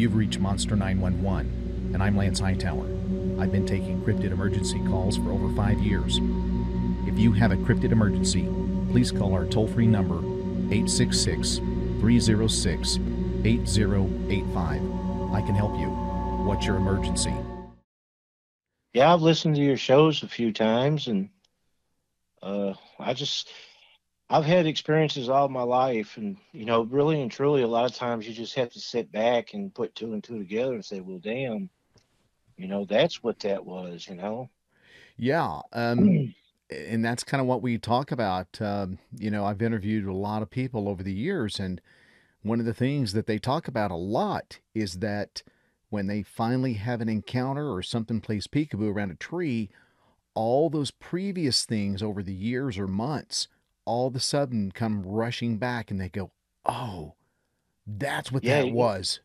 You've reached Monster 911, and I'm Lance Hightower. I've been taking cryptid emergency calls for over five years. If you have a cryptid emergency, please call our toll free number 866 306 8085. I can help you. What's your emergency? Yeah, I've listened to your shows a few times, and uh, I just I've had experiences all my life, and you know, really and truly, a lot of times you just have to sit back and put two and two together and say, "Well, damn, you know, that's what that was," you know. Yeah, um, and that's kind of what we talk about. Um, you know, I've interviewed a lot of people over the years, and one of the things that they talk about a lot is that when they finally have an encounter or something plays peekaboo around a tree, all those previous things over the years or months all of a sudden come rushing back and they go, oh, that's what Yeah, that was.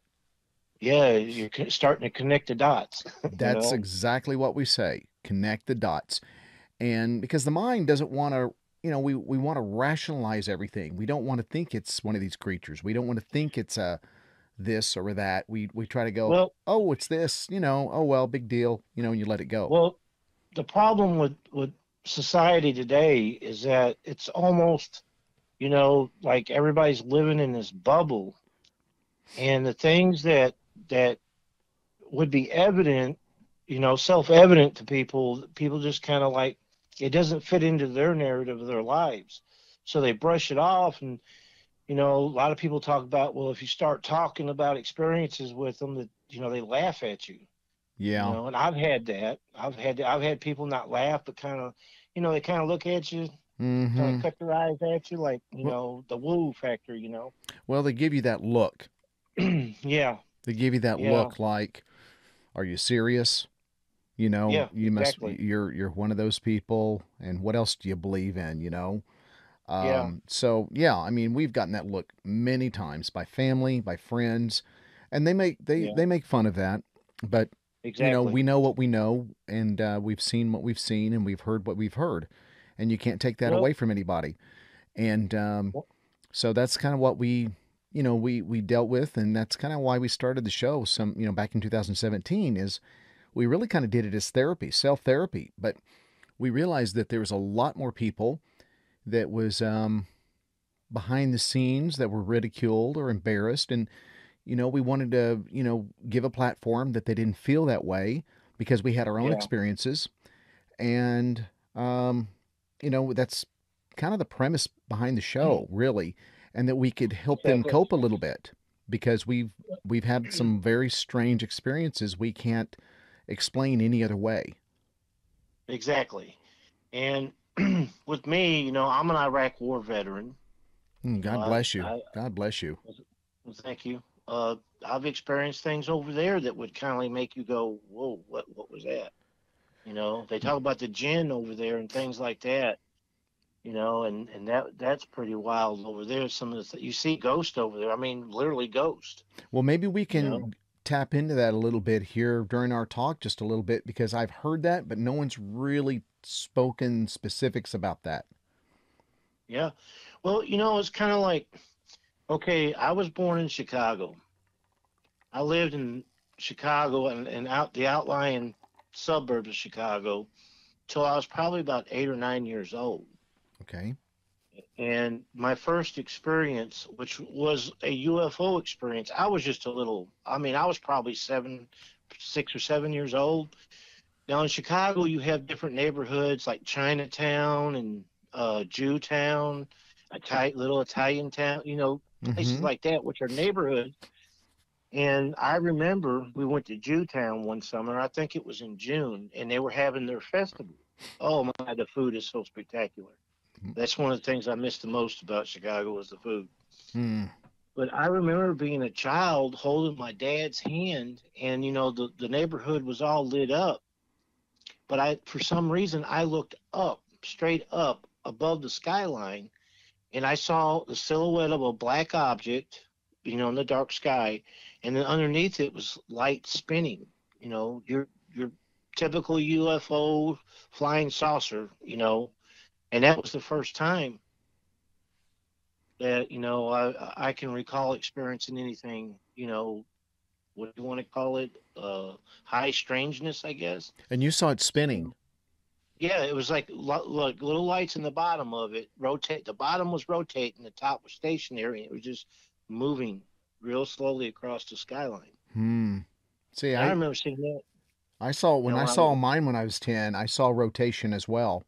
yeah, you're starting to connect the dots. you That's know? exactly what we say. Connect the dots. And because the mind doesn't want to, you know, we, we want to rationalize everything. We don't want to think it's one of these creatures. We don't want to think it's a this or that. We we try to go, Well, oh, it's this, you know, oh well, big deal, you know, and you let it go. well, the problem with with society today is that it's almost, you know, like everybody's living in this bubble, and the things that that would be evident, you know, self-evident to people, people just kind of like it doesn't fit into their narrative of their lives, so they brush it off and. You know, a lot of people talk about, well, if you start talking about experiences with them, that you know they laugh at you. Yeah. You know, and I've had that. I've had I've had people not laugh, but kind of, you know, they kind of look at you, kind hmm of cut their eyes at you, like you Well- know, the woo factor. You know. Well, they give you that look. yeah. They give you that Yeah. look like, are you serious? You know, Yeah, you must exactly. you're you're one of those people and what else do you believe in, you know? Yeah. Um so yeah, I mean, we've gotten that look many times by family, by friends, and they make they Yeah. they make fun of that. But Exactly. you know, we know what we know and uh, we've seen what we've seen and we've heard what we've heard. And you can't take that Well- away from anybody. And um Well- so that's kind of what we you know we we dealt with and that's kind of why we started the show some you know back in 2017 is we really kind of did it as therapy self therapy but we realized that there was a lot more people that was um behind the scenes that were ridiculed or embarrassed and you know we wanted to you know give a platform that they didn't feel that way because we had our own Yeah. experiences and um you know that's kind of the premise behind the show really and that we could help them cope a little bit because we've we've had some very strange experiences we can't explain any other way Exactly. And with me, you know, I'm an Iraq War veteran. Mm, god Uh, bless you I- god bless you thank you. Uh, I've experienced things over there that would kind of make you go, "Whoa, what what was that?" You know, they talk about the jinn over there and things like that. You know, and and that that's pretty wild over there. Some of the th- you see ghost over there. I mean, literally ghost. well maybe we can know? tap into that a little bit here during our talk just a little bit because i've heard that but no one's really spoken specifics about that Yeah. Well, you know, it's kind of like, okay, I was born in Chicago. I lived in Chicago and, and out the outlying suburbs of Chicago till I was probably about eight or nine years old. okay And my first experience, which was a UFO experience, I was just a little, I mean, I was probably seven, six or seven years old. Now in Chicago, you have different neighborhoods like Chinatown and uh, Jewtown, a tight little Italian town, you know, places Mhm. like that, which are neighborhoods. And I remember we went to Jewtown one summer. I think it was in June, and they were having their festival. Oh my, the food is so spectacular. That's one of the things I miss the most about Chicago was the food. Hmm. But I remember being a child holding my dad's hand, and you know the the neighborhood was all lit up. But I, for some reason, I looked up, straight up above the skyline, and I saw the silhouette of a black object, you know, in the dark sky, and then underneath it was light spinning. You know, your your typical UFO flying saucer. You know, and that was the first time that you know I I can recall experiencing anything you know what do you want to call it? Uh, high strangeness, I guess. And you saw it spinning. Yeah, it was like like little lights in the bottom of it rotate. The bottom was rotating, the top was stationary, and it was just moving real slowly across the skyline. Hmm. See, I, I remember seeing that. I saw when No, I I saw was- mine when I was ten. I saw rotation as well.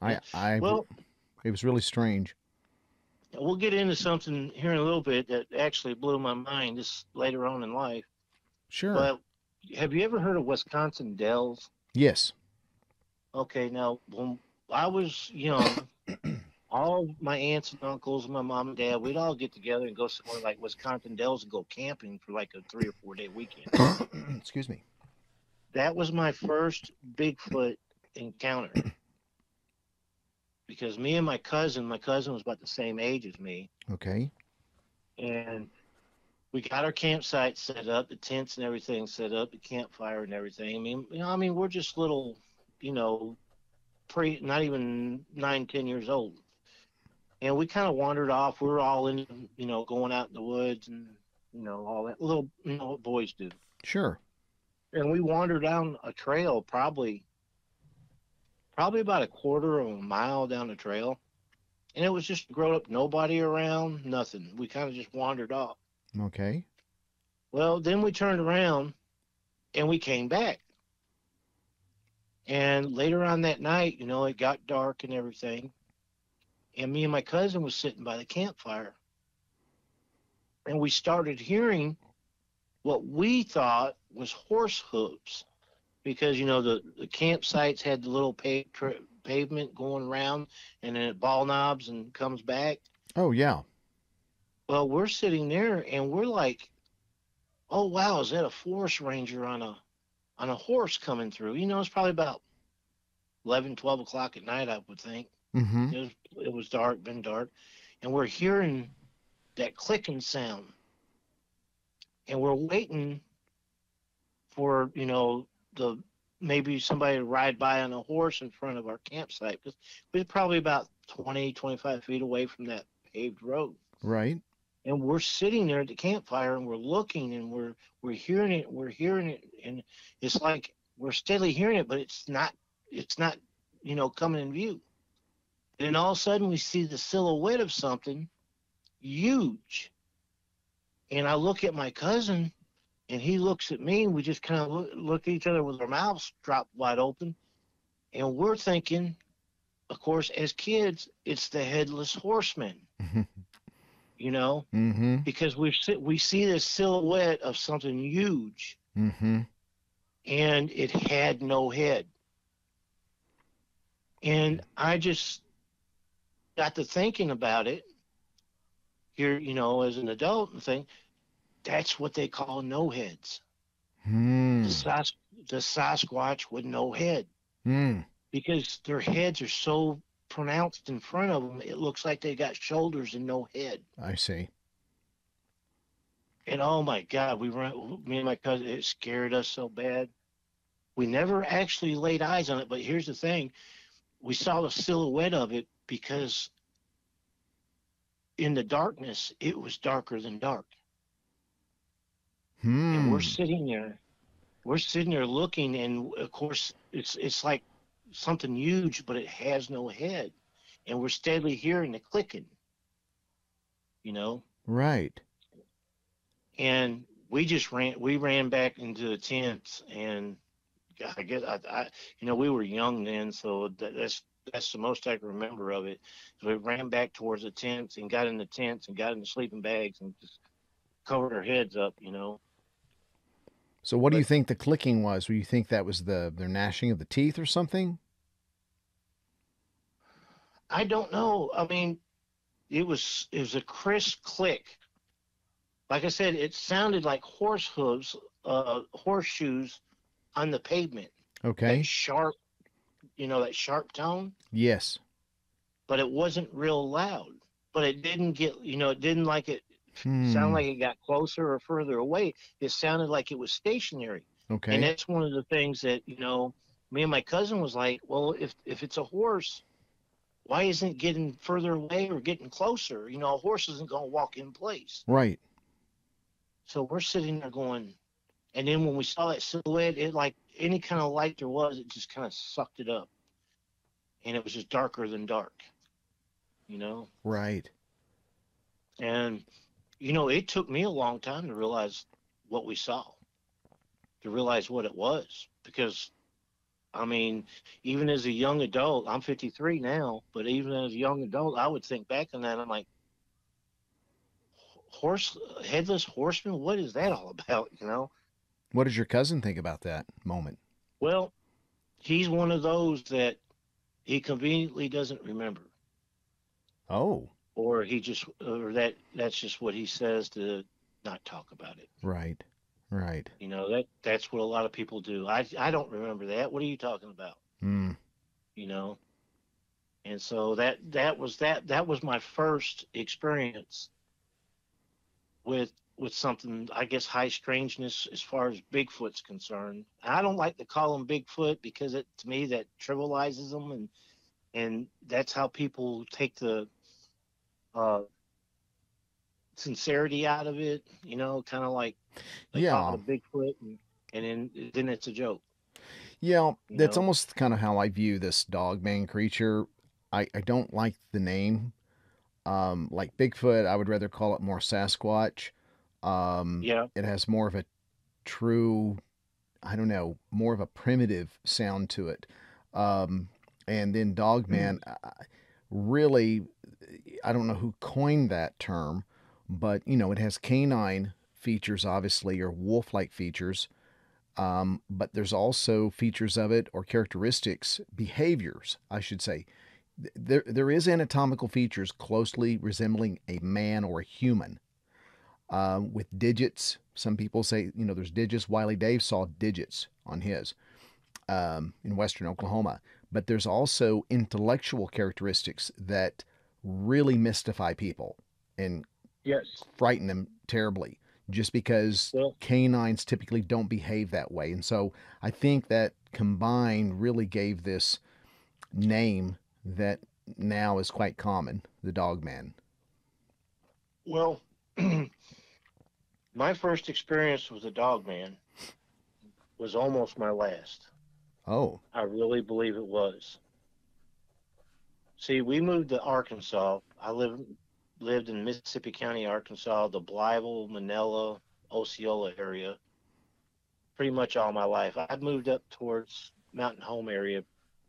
I I Well, it was really strange. we'll get into something here in a little bit that actually blew my mind just later on in life. Sure. But have you ever heard of Wisconsin Dells? yes. Okay, now when I was young, all my aunts and uncles, my mom and dad, we'd all get together and go somewhere like Wisconsin Dells and go camping for like a three or four day weekend. Excuse me. that was my first Bigfoot encounter. Because me and my cousin, my cousin was about the same age as me, Okay. and we got our campsite set up, the tents and everything set up, the campfire and everything. I mean, you know, I mean, we're just little, you know, pre, not even nine, ten years old, and we kind of wandered off. We were all in, you know, going out in the woods and you know all that little, you know, what boys do. Sure. and we wandered down a trail probably probably about a quarter of a mile down the trail and it was just grown up nobody around nothing we kind of just wandered off Okay. well then we turned around and we came back and later on that night you know it got dark and everything. And me and my cousin was sitting by the campfire. And we started hearing what we thought was horse hooves because you know the, the campsites had the little pave, tra- pavement going around and then it ball knobs and comes back. Oh yeah. well we're sitting there and we're like oh wow is that a forest ranger on a on a horse coming through. You know it's probably about 11 12 o'clock at night i would think. Mm-hmm. it was, it was dark been dark. And we're hearing that clicking sound. And we're waiting for you know the maybe somebody to ride by on a horse in front of our campsite because we're probably about 20 25 feet away from that paved road. Right. And we're sitting there at the campfire and we're looking and we're we're hearing it we're hearing it and it's like we're steadily hearing it but it's not it's not you know coming in view. And all of a sudden we see the silhouette of something huge. And i look at my cousin and he looks at me and we just kind of look, look at each other with our mouths dropped wide open. And we're thinking of course as kids it's the headless horseman you know Mm-hmm. because we see, we see this silhouette of something huge Mm-hmm. and it had no head. And I just got to thinking about it here, you know, as an adult and think that's what they call no heads. Hmm. The, Sas- the Sasquatch with no head Hmm. because their heads are so pronounced in front of them, it looks like they got shoulders and no head. I see. And oh my God, we ran, me and my cousin, it scared us so bad. We never actually laid eyes on it, but here's the thing we saw the silhouette of it because in the darkness, it was darker than dark. Hmm. And we're sitting there, we're sitting there looking, and of course, it's, it's like something huge, but it has no head. And we're steadily hearing the clicking, you know? Right. and we just ran we ran back into the tents and i guess i, I you know we were young then so that, that's that's the most i can remember of it so we ran back towards the tents and got in the tents and got in the sleeping bags and just covered our heads up you know So what do you think the clicking was? Do you think that was the their gnashing of the teeth or something? I don't know i mean it was it was a crisp click like i said it sounded like horse hooves uh horseshoes on the pavement Okay. that sharp you know that sharp tone Yes. but it wasn't real loud. But it didn't get, you know, it didn't like it Hmm. sound like it got closer or further away. It sounded like it was stationary. Okay. And that's one of the things that, you know, me and my cousin was like, well, if if it's a horse, why isn't it getting further away or getting closer? You know, a horse isn't going to walk in place. right. So we're sitting there going, and then when we saw that silhouette, it like any kind of light there was, it just kind of sucked it up, and it was just darker than dark, you know. Right. And you know, it took me a long time to realize what we saw, to realize what it was, because I mean, even as a young adult, I'm 53 now, but even as a young adult, I would think back on that. I'm like, horse, headless horseman. What is that all about? You know. What does your cousin think about that moment? Well, he's one of those that he conveniently doesn't remember. Oh. Or he just, or that that's just what he says to not talk about it. Right. Right. You know that that's what a lot of people do. I I don't remember that. What are you talking about? Mm. You know. And so that that was that that was my first experience with with something I guess high strangeness as far as Bigfoot's concerned. I don't like to call them Bigfoot because it to me that trivializes them and and that's how people take the uh, sincerity out of it. You know, kind of like yeah, Bigfoot, and, and then then it's a joke. Yeah, that's know? almost kind of how I view this dog man creature. I I don't like the name. Um, like Bigfoot, I would rather call it more Sasquatch. Um, yeah, it has more of a true, I don't know, more of a primitive sound to it. Um, and then Dogman, mm. really, I don't know who coined that term, but you know, it has canine features, obviously, or wolf-like features. Um, but there's also features of it or characteristics, behaviors, I should say. There, there is anatomical features closely resembling a man or a human, uh, with digits. Some people say, you know, there's digits. Wiley Dave saw digits on his um, in Western Oklahoma. But there's also intellectual characteristics that really mystify people and yes. frighten them terribly just because well, canines typically don't behave that way. And so I think that combined really gave this name that now is quite common, the dog man. Well, my first experience with the dog man was almost my last. Oh. I really believe it was. See, we moved to Arkansas. I live lived in Mississippi County, Arkansas, the Blytheville, Manila, Osceola area pretty much all my life. I moved up towards Mountain Home area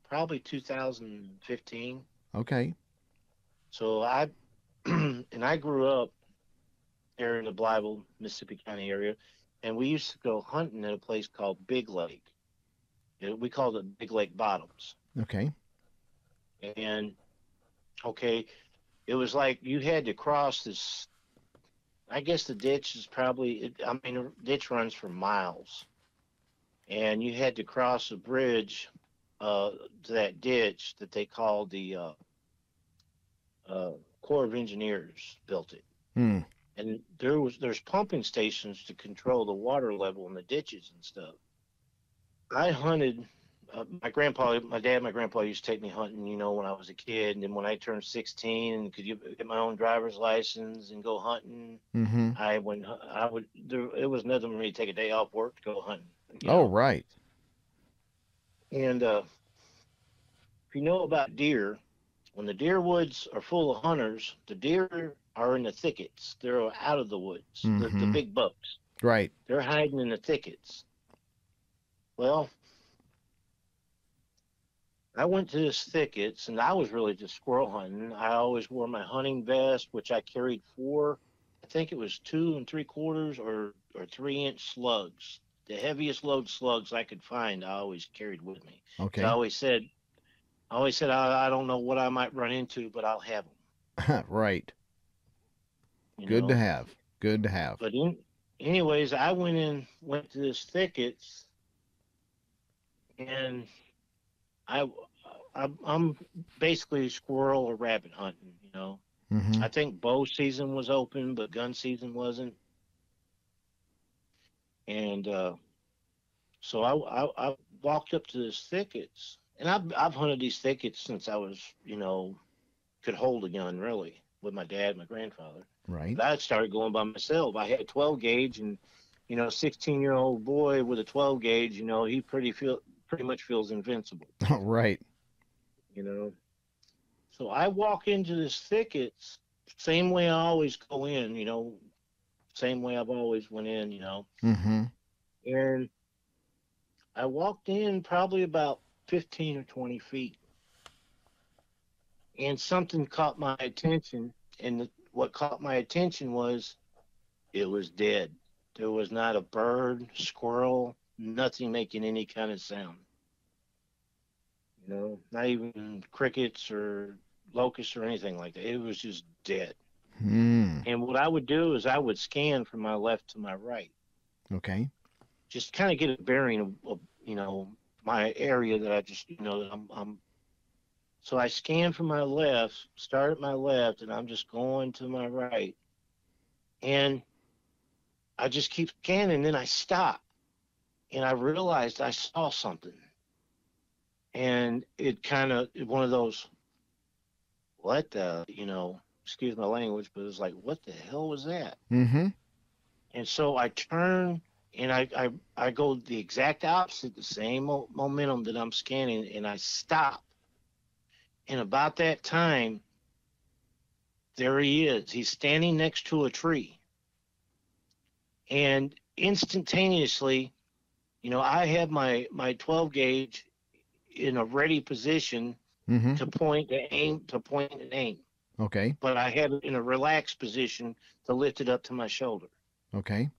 probably 2015. Okay. So I and I grew up there in the Blytheville, Mississippi County area, and we used to go hunting at a place called Big Lake. Uh, we called it Big Lake Bottoms. Okay. And okay, it was like you had to cross this. I guess the ditch is probably. I mean, the ditch runs for miles, and you had to cross a bridge uh, to that ditch that they called the uh, uh, Corps of Engineers built it. Hmm. And there was there's pumping stations to control the water level in the ditches and stuff. I hunted uh, my grandpa, my dad, my grandpa used to take me hunting, you know, when I was a kid. And then when I turned 16 and could get my own driver's license and go hunting, mm-hmm. I went, I would, there, it was nothing for me to take a day off work to go hunting. Oh, know? right. And uh, if you know about deer, when the deer woods are full of hunters, the deer are in the thickets. They're out of the woods, mm-hmm. the, the mm-hmm. big bucks. Right. They're hiding in the thickets. Well, I went to this thickets and I was really just squirrel hunting. I always wore my hunting vest, which I carried four, I think it was two and three quarters or, or three inch slugs. The heaviest load slugs I could find, I always carried with me. Okay. So I always said, I always said, I, I don't know what I might run into, but I'll have them. right. You Good know? to have. Good to have. But in, anyways, I went in, went to this thickets, and I, I I'm basically squirrel or rabbit hunting. You know, mm-hmm. I think bow season was open, but gun season wasn't. And uh, so I, I, I walked up to this thickets, and I've I've hunted these thickets since I was you know could hold a gun really. with my dad, my grandfather. Right. But I started going by myself. I had a 12 gauge, and you know, 16 year old boy with a 12 gauge, you know, he pretty feel pretty much feels invincible. right. You know. So I walk into this thicket, same way I always go in. You know, same way I've always went in. You know. Mm-hmm. And I walked in probably about 15 or 20 feet. And something caught my attention. And the, what caught my attention was it was dead. There was not a bird, squirrel, nothing making any kind of sound. You know, not even crickets or locusts or anything like that. It was just dead. Hmm. And what I would do is I would scan from my left to my right Okay. just kind of get a bearing of, of you know my area that I just you know that I'm, I'm so I scan from my left, start at my left, and I'm just going to my right, and I just keep scanning. Then I stop, and I realized I saw something, and it kind of one of those what the you know excuse my language, but it was like what the hell was that? Mm-hmm. And so I turn and I, I, I go the exact opposite, the same mo- momentum that I'm scanning, and I stop. And about that time, there he is. He's standing next to a tree. And instantaneously, you know, I have my, my 12 gauge in a ready position Mm-hmm. to point to aim to point and aim, Okay. but I have it in a relaxed position to lift it up to my shoulder. Okay.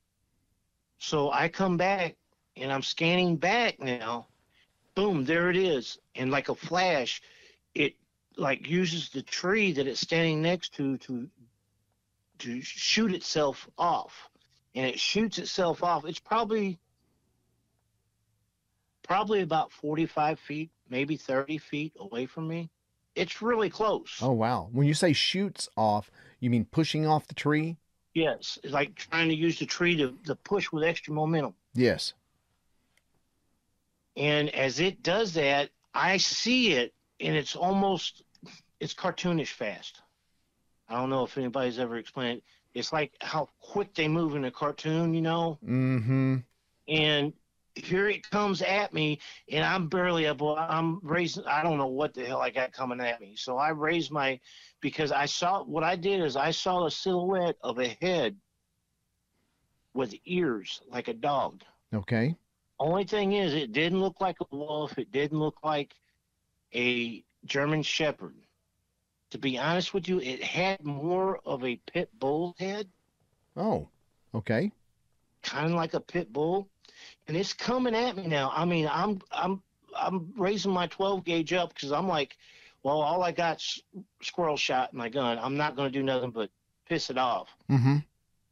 So I come back and I'm scanning back now. Boom, there it is. And like a flash, it like uses the tree that it's standing next to to to shoot itself off. And it shoots itself off. It's probably probably about 45 feet, maybe 30 feet away from me. It's really close. Oh wow. When you say shoots off, you mean pushing off the tree? Yes, it's like trying to use the tree to, to push with extra momentum. Yes. And as it does that, I see it, and it's almost it's cartoonish fast. I don't know if anybody's ever explained it. It's like how quick they move in a cartoon, you know. Mm-hmm. And here it comes at me, and I'm barely up. I'm raising. I don't know what the hell I got coming at me. So I raised my because I saw what I did is I saw a silhouette of a head with ears like a dog. Okay. Only thing is, it didn't look like a wolf. It didn't look like a German Shepherd. To be honest with you, it had more of a pit bull head, Oh. Okay. kind of like a pit bull, and it's coming at me now. I mean, I'm I'm I'm raising my 12 gauge up because I'm like, well, all I got's squirrel shot in my gun. I'm not going to do nothing but piss it off. Mm-hmm.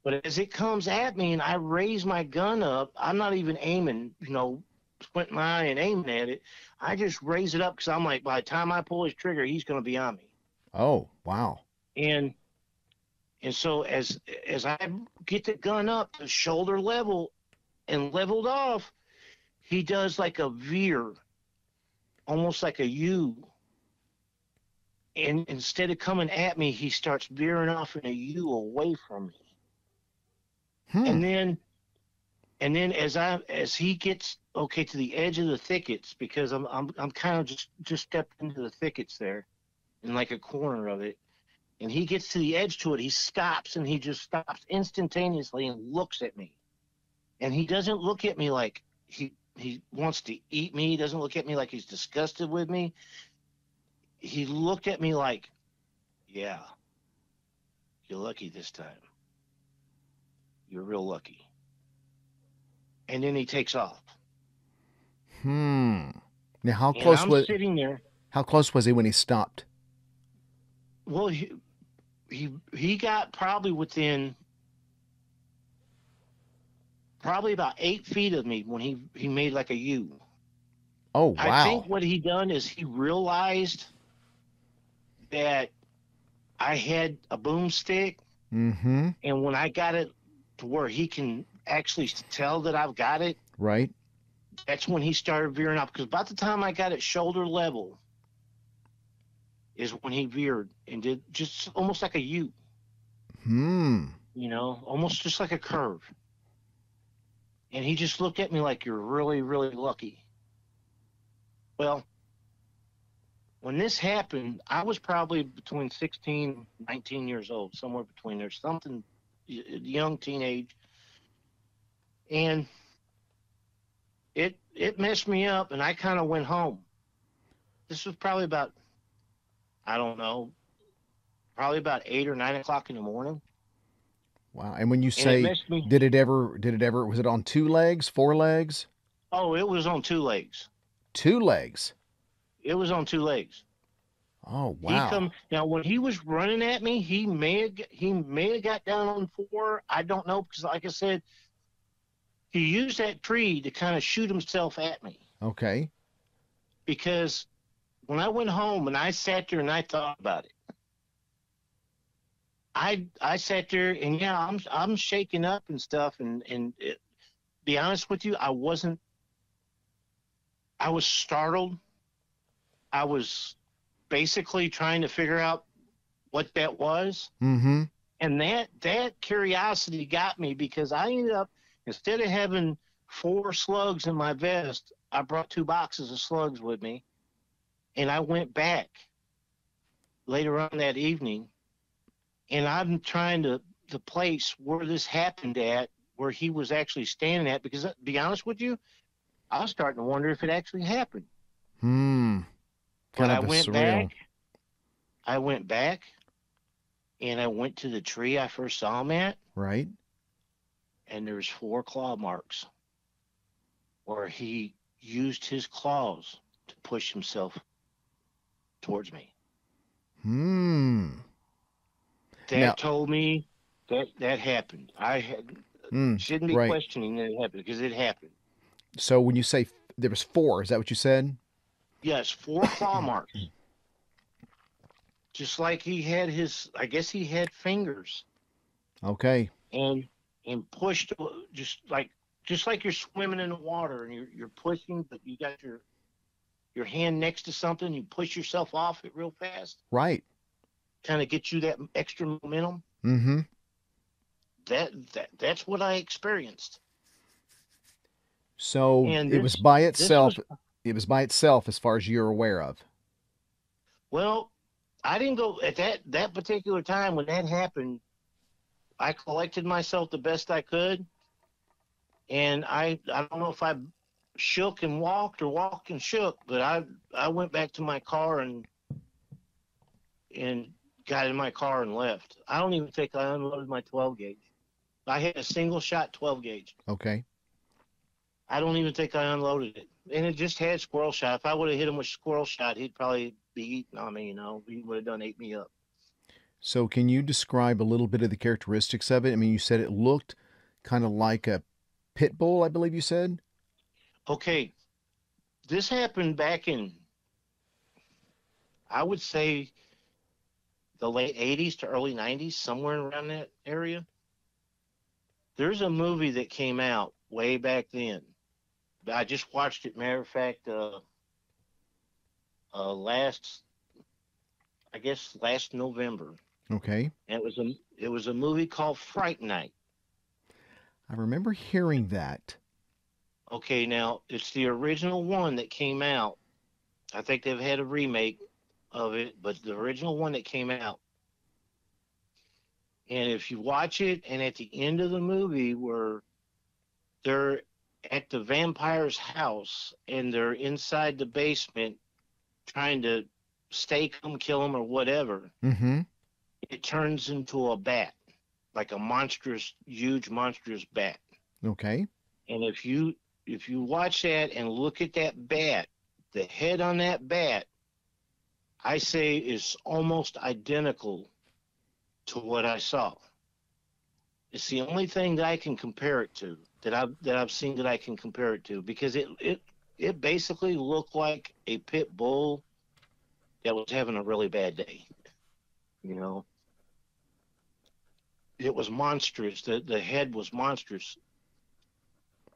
But as it comes at me and I raise my gun up, I'm not even aiming, you know, squinting my eye and aiming at it. I just raise it up because I'm like, by the time I pull his trigger, he's going to be on me. Oh wow. And and so as as I get the gun up to shoulder level and leveled off, he does like a veer, almost like a U. And instead of coming at me, he starts veering off in a U away from me. Hmm. and then and then as i as he gets okay to the edge of the thickets because i'm i'm, I'm kind of just just stepped into the thickets there in like a corner of it and he gets to the edge to it he stops and he just stops instantaneously and looks at me and he doesn't look at me like he he wants to eat me he doesn't look at me like he's disgusted with me he looked at me like yeah you're lucky this time you're real lucky. And then he takes off. Hmm. Now, how And close I'm was sitting there. how close was he when he stopped? Well, he, he he got probably within probably about eight feet of me when he he made like a U. Oh wow. I think what he done is he realized that I had a boomstick, mm-hmm. and when I got it to where he can actually tell that I've got it, Right. that's when he started veering off. Because about the time I got it shoulder level, is when he veered and did just almost like a U. Hmm. You know, almost just like a curve. And he just looked at me like you're really, really lucky. Well, when this happened, I was probably between 16, 19 years old, somewhere between there, something young teenage. And it it messed me up and I kind of went home. This was probably about I don't know, probably about eight or nine o'clock in the morning. Wow. And when you it say, me. did it ever, did it ever, was it on two legs, four legs, Oh, it was on two legs. two legs? It was on two legs. Oh, wow. He come now when he was running at me. He may have, he may have got down on four. I don't know because, like I said, he used that tree to kind of shoot himself at me. okay. Because when I went home and I sat there and I thought about it, I I sat there and yeah, I'm I'm shaking up and stuff and and it, be honest with you, I wasn't. I was startled. I was basically trying to figure out what that was. Mm-hmm. and that that curiosity got me because I ended up instead of having four slugs in my vest, I brought two boxes of slugs with me, and I went back later on that evening, and I'm trying to the place where this happened at, where he was actually standing at, because uh, to be honest with you, I was starting to wonder if it actually happened. Hmm. But Kind I of a went surreal. back. I went back, and I went to the tree I first saw him at. Right. and there's four claw marks where he used his claws to push himself towards me. Hmm. That Now- told me that that happened. I had, Hmm. shouldn't be right. questioning that it happened because it happened. So when you say f- there was four, is that what you said? Yes, four claw marks. Just like he had his, I guess he had fingers Okay. and and pushed just like just like you're swimming in the water and you're you're pushing, but you got your your hand next to something, you push yourself off it real fast, Right. Kind of get you that extra momentum. Mm-hmm. That that that's what I experienced. So And it was by itself. was- It was by itself, as far as you're aware of. Well, I didn't go at that that particular time when that happened. I collected myself the best I could, and I I don't know if I shook and walked or walked and shook, but I I went back to my car and and got in my car and left. I don't even think I unloaded my 12 gauge. I had a single shot 12 gauge. Okay. I don't even think I unloaded it, and it just had squirrel shot. If I would have hit him with squirrel shot, he'd probably be eating on me. You know, he would have done ate me up. So can you describe a little bit of the characteristics of it? I mean, you said it looked kind of like a pit bull, I believe you said. Okay, this happened back in, I would say, the late '80s to early '90s, somewhere around that area. There's a movie that came out way back then. I just watched it. Matter of fact, uh, uh, last, I guess last November, Okay. and it was a it was a movie called Fright Night. I remember hearing that. Okay, now it's the original one that came out. I think they've had a remake of it, but the original one that came out. And if you watch it, and at the end of the movie, where they're at the vampire's house and they're inside the basement trying to stake him, kill him, or whatever, Mm-hmm. it turns into a bat, like a monstrous, huge, monstrous bat. Okay. And if you if you watch that and look at that bat, the head on that bat, I say is almost identical to what I saw. It's the only thing that I can compare it to that I've that I've seen that I can compare it to because it it it basically looked like a pit bull that was having a really bad day. You know. It was monstrous. The the head was monstrous.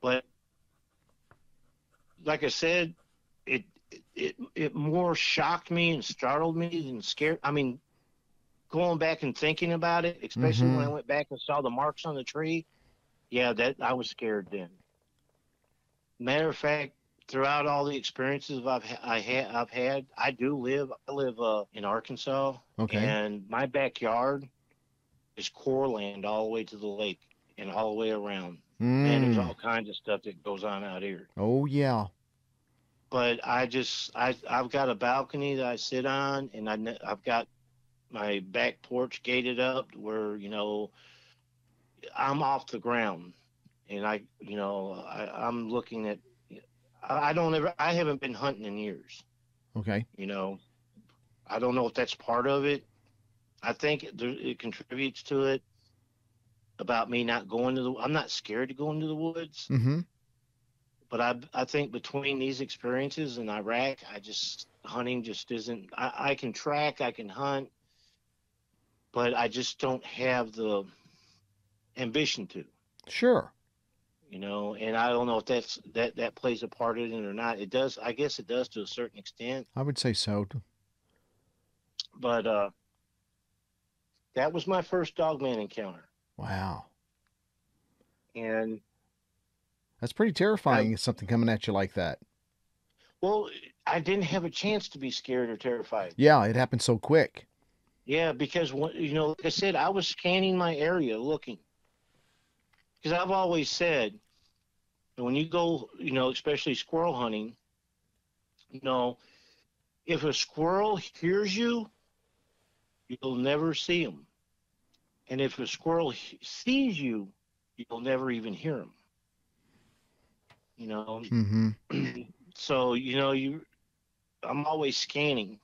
But like I said, it it more shocked me and startled me than scared. I mean, going back and thinking about it, especially when I Mhm. went back and saw the marks on the tree, yeah, that I was scared then. Matter of fact, throughout all the experiences I've I ha- I've had, I do live I live uh, in Arkansas, Okay. and my backyard is Corps land all the way to the lake and all the way around. And there's Mm. all kinds of stuff that goes on out here. Oh yeah. But I just I I've got a balcony that I sit on, and I I've got my back porch gated up where you know I'm off the ground, and I you know I, I'm looking at I don't ever I haven't been hunting in years. Okay. You know, I don't know if that's part of it. I think it, it contributes to it. About me not going to the, I'm not scared to go into the woods, Mm-hmm. But I, I think between these experiences in Iraq, I just hunting just isn't. I, I can track, I can hunt, but I just don't have the ambition to, Sure. you know. And I don't know if that's that that plays a part in it or not. It does. I guess it does to a certain extent. I would say so. but uh that was my first dogman encounter Wow. and That's pretty terrifying. Um, something coming at you like that. well i didn't have a chance to be scared or terrified Yeah, it happened so quick. yeah because you know like i said i was scanning my area looking because i've always said when you go you know especially squirrel hunting you know if a squirrel hears you you'll never see him and if a squirrel sees you you'll never even hear him you know Mm-hmm. so you know you i'm always scanning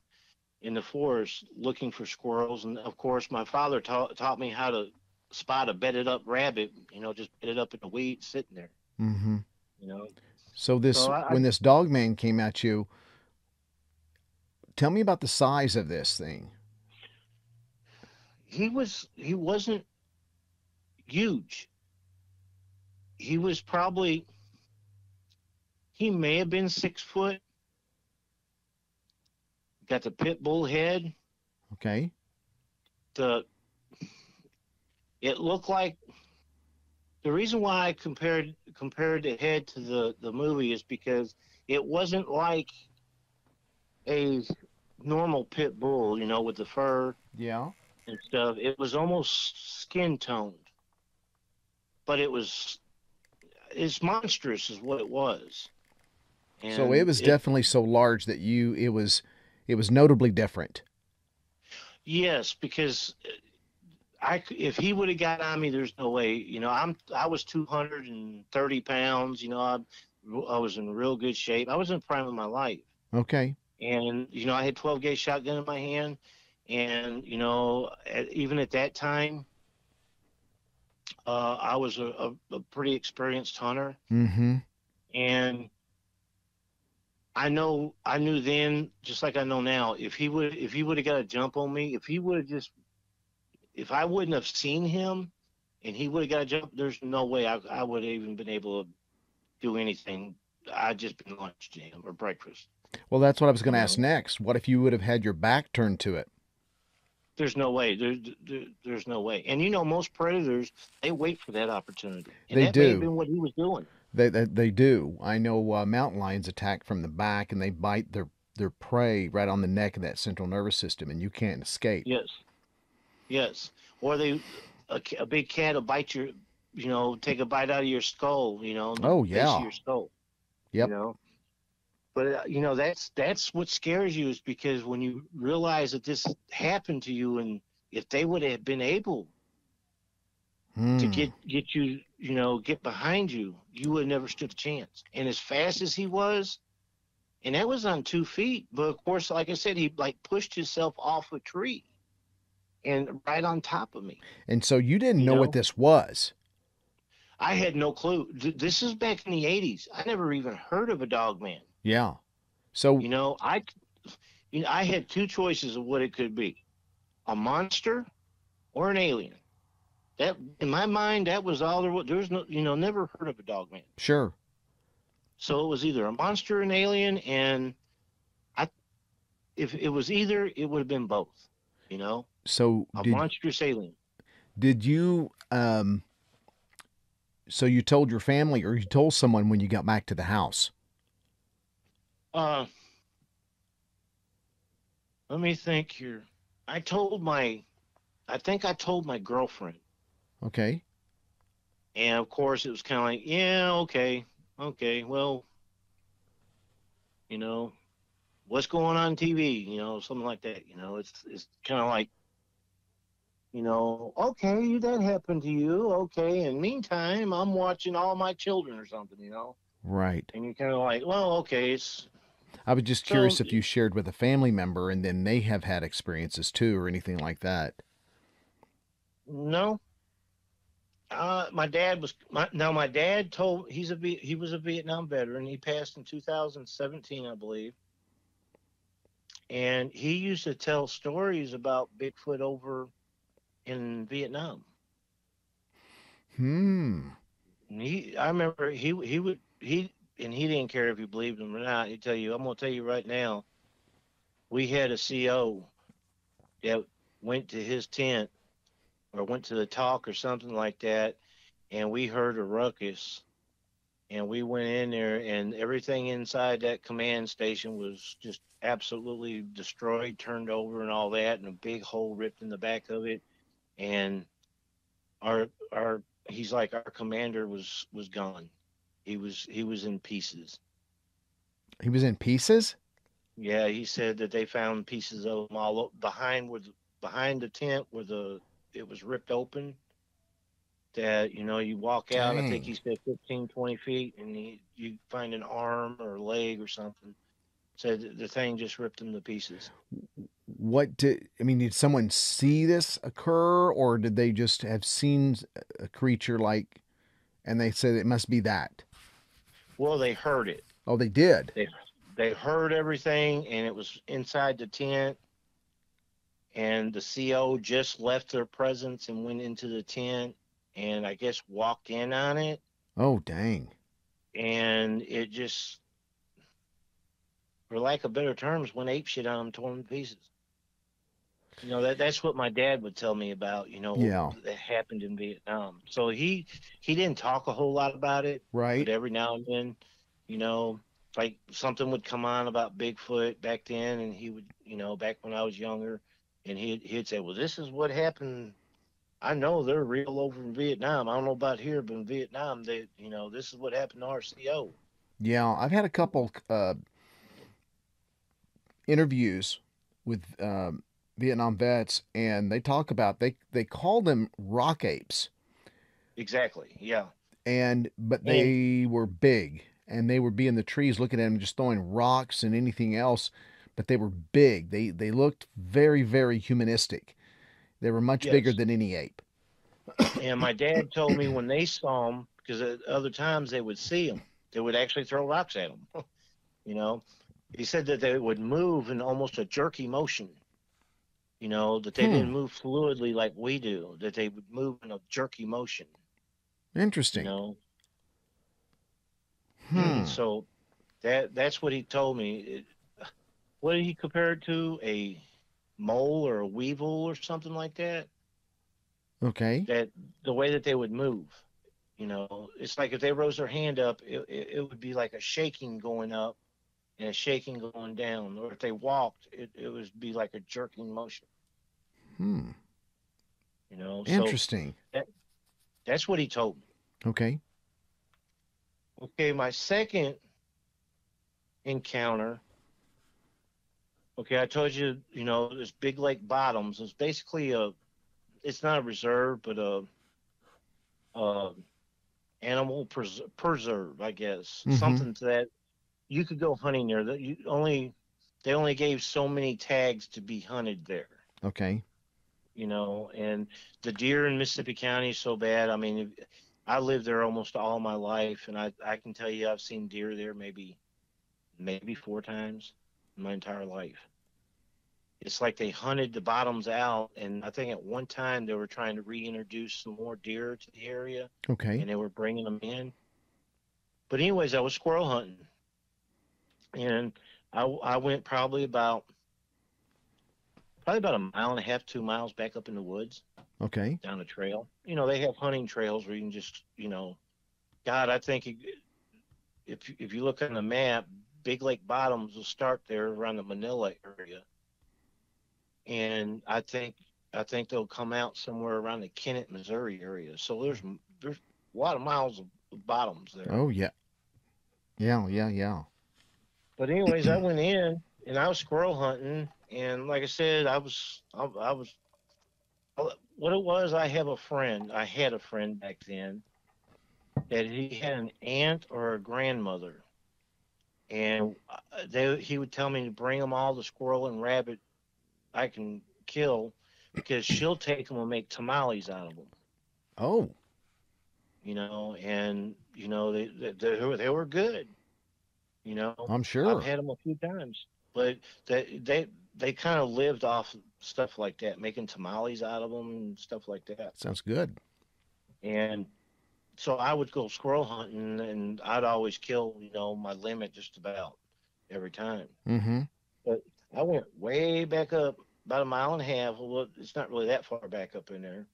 in the forest looking for squirrels and of course my father taught taught me how to spot a bedded up rabbit you know just bedded up in the weeds sitting there Mm-hmm. you know So this So I- when this dog man came at you, tell me about the size of this thing. he was he wasn't huge he was probably he may have been six foot got the pit bull head Okay. the it looked like the reason why I compared compared the head to the the movie is because it wasn't like a normal pit bull, you know, with the fur Yeah. and stuff. It was almost skin toned, but it was it's monstrous, is what it was. So it was definitely so large that you it was it was notably different. Yes, because I if he would have got on me, there's no way. You know, I'm I was 230 pounds. You know, I I was in real good shape. I was in the prime of my life, Okay. and you know, I had 12 gauge shotgun in my hand, and you know, at, even at that time, uh, I was a, a, a pretty experienced hunter, Mm-hmm. and I know I knew then, just like I know now, if he would if he would have got a jump on me, if he would have just if I wouldn't have seen him and he would have got a jump, there's no way I, I would have even been able to do anything. I'd just been lunch to him or breakfast. Well, that's what I was going to ask next. What if you would have had your back turned to it? There's no way. There, there, there's no way. And you know, most predators they wait for that opportunity. And They that may have do. been what he was doing. They they, they do. I know uh, mountain lions attack from the back and they bite their their prey right on the neck of that central nervous system, and you can't escape. Yes, yes. Or they a, a big cat will bite your, you know, take a bite out of your skull. You know. Oh, yeah. your skull. Yep. You know. But uh, you know that's that's what scares you is because when you realize that this happened to you and if they would have been able to Hmm. get get you you know get behind you you would never stood a chance and as fast as he was and that was on two feet but of course like i said he like pushed himself off a tree and right on top of me And so you didn't You know, know? what this was. i had no clue Th- this is back in the 80s i never even heard of a dog man Yeah. So you know i you know i had two choices of what it could be a monster or an alien that in my mind that was all there was there was no you know never heard of a dog man sure. So it was either a monster, or an alien, and I, if it was either, it would have been both. You know, So a did monstrous alien. did you um so you told your family or you told someone when you got back to the house? Uh, let me think here. I told my, I think I told my girlfriend, Okay. and of course it was kind of like, yeah, okay, okay, well, you know, what's going on TV? You know, something like that. You know, it's it's kind of like, you know, okay, that happened to you, okay, and meantime, I'm watching all my children or something, you know, Right. and you're kind of like, well, okay, it's I was just curious So- if you shared with a family member and then they have had experiences too or anything like that. No. Uh, my dad was my, now. My dad told he's a he was a Vietnam veteran. He passed in 2017, I believe. And he used to tell stories about Bigfoot over in Vietnam. Hmm. And he, I remember he he would he and he didn't care if you believed him or not. He'd tell you, I'm gonna tell you right now. We had a CO that went to his tent or went to the talk or something like that, and we heard a ruckus, and we went in there, and everything inside that command station was just absolutely destroyed, turned over, and all that, and a big hole ripped in the back of it, and our our he's like our commander was was gone. He was he was in pieces. He was in pieces? Yeah, he said that they found pieces of him all behind the, behind the tent where the it was ripped open. That you know you walk out. I think he Dang. said 15, 20 feet, and he, you find an arm or a leg or something. so the thing just ripped him to pieces. What did I mean, did someone see this occur or did they just have seen a creature like and they said it must be that? Well, they heard it. Oh, they did. they, they heard everything and it was inside the tent and the co just left their presence and went into the tent and i guess walked in on it Oh, dang. and it just for lack of better terms went ape shit on them tore them to pieces you know that that's what my dad would tell me about you know Yeah. that happened in vietnam so he he didn't talk a whole lot about it Right? but every now and then, you know, like something would come on about Bigfoot back then, and he would, you know, back when I was younger, and he'd he'd say, "Well, this is what happened. I know they're real over in Vietnam. I don't know about here, but in Vietnam, they, you know, this is what happened to RCO." Yeah, I've had a couple uh, interviews with um, Vietnam vets, and they talk about they they call them rock apes, Exactly. Yeah. and but they were big, and they would be in the trees looking at them, just throwing rocks and anything else, but they were big. They they looked very very humanistic. They were much bigger than any ape. And my dad told me when they saw them, because at other times they would see them, they would actually throw rocks at them. you know, he said that they would move in almost a jerky motion. You know, that they Hmm. didn't move fluidly like we do, that they would move in a jerky motion. You Interesting. know, Hmm. so that that's what he told me. What did he compare it to? A mole or a weevil or something like that? Okay. that the way that they would move you know it's like if they rose their hand up it, it, it would be like a shaking going up and a shaking going down or if they walked it, it would be like a jerking motion Hmm. you know so Interesting. that's what he told me Okay. okay my second encounter okay i told you you know this big lake bottoms. It's basically a it's not a reserve but a, a animal pres- preserve i guess. Mhm. something to that. You could go hunting there. That you only they only gave so many tags to be hunted there. Okay. you know and the deer in mississippi county is so bad. I mean i lived there almost all my life and i i can tell you i've seen deer there maybe maybe four times my entire life it's like they hunted the bottoms out and i think at one time they were trying to reintroduce some more deer to the area Okay. and they were bringing them in. But anyways, I was squirrel hunting, and I I went probably about probably about a mile and a half, two miles back up in the woods Okay. down a trail. You know, they have hunting trails where you can just, you know, God, I think you, if if you look on the map, Big Lake Bottoms will start there around the Manila area, and I think I think they'll come out somewhere around the Kennett, Missouri area. So there's there's a lot of miles of bottoms there. Oh yeah. Yeah, yeah, yeah. But anyways, I went in and I was squirrel hunting, and like I said, I was I, I was what it was. I have a friend. I had a friend back then that he had an aunt or a grandmother, and uh, they he would tell me to bring them all the squirrel and rabbit I can kill because she'll take them and make tamales out of them. Oh, You know, and you know they they, they were they were good. You know, I'm sure. I've had them a few times, but they they they kind of lived off stuff like that, making tamales out of them and stuff like that. Sounds good. And so I would go squirrel hunting, and I'd always kill, you know, my limit just about every time. Mm-hmm. I went way back up, about a mile and a half. Well, it's not really that far back up in there.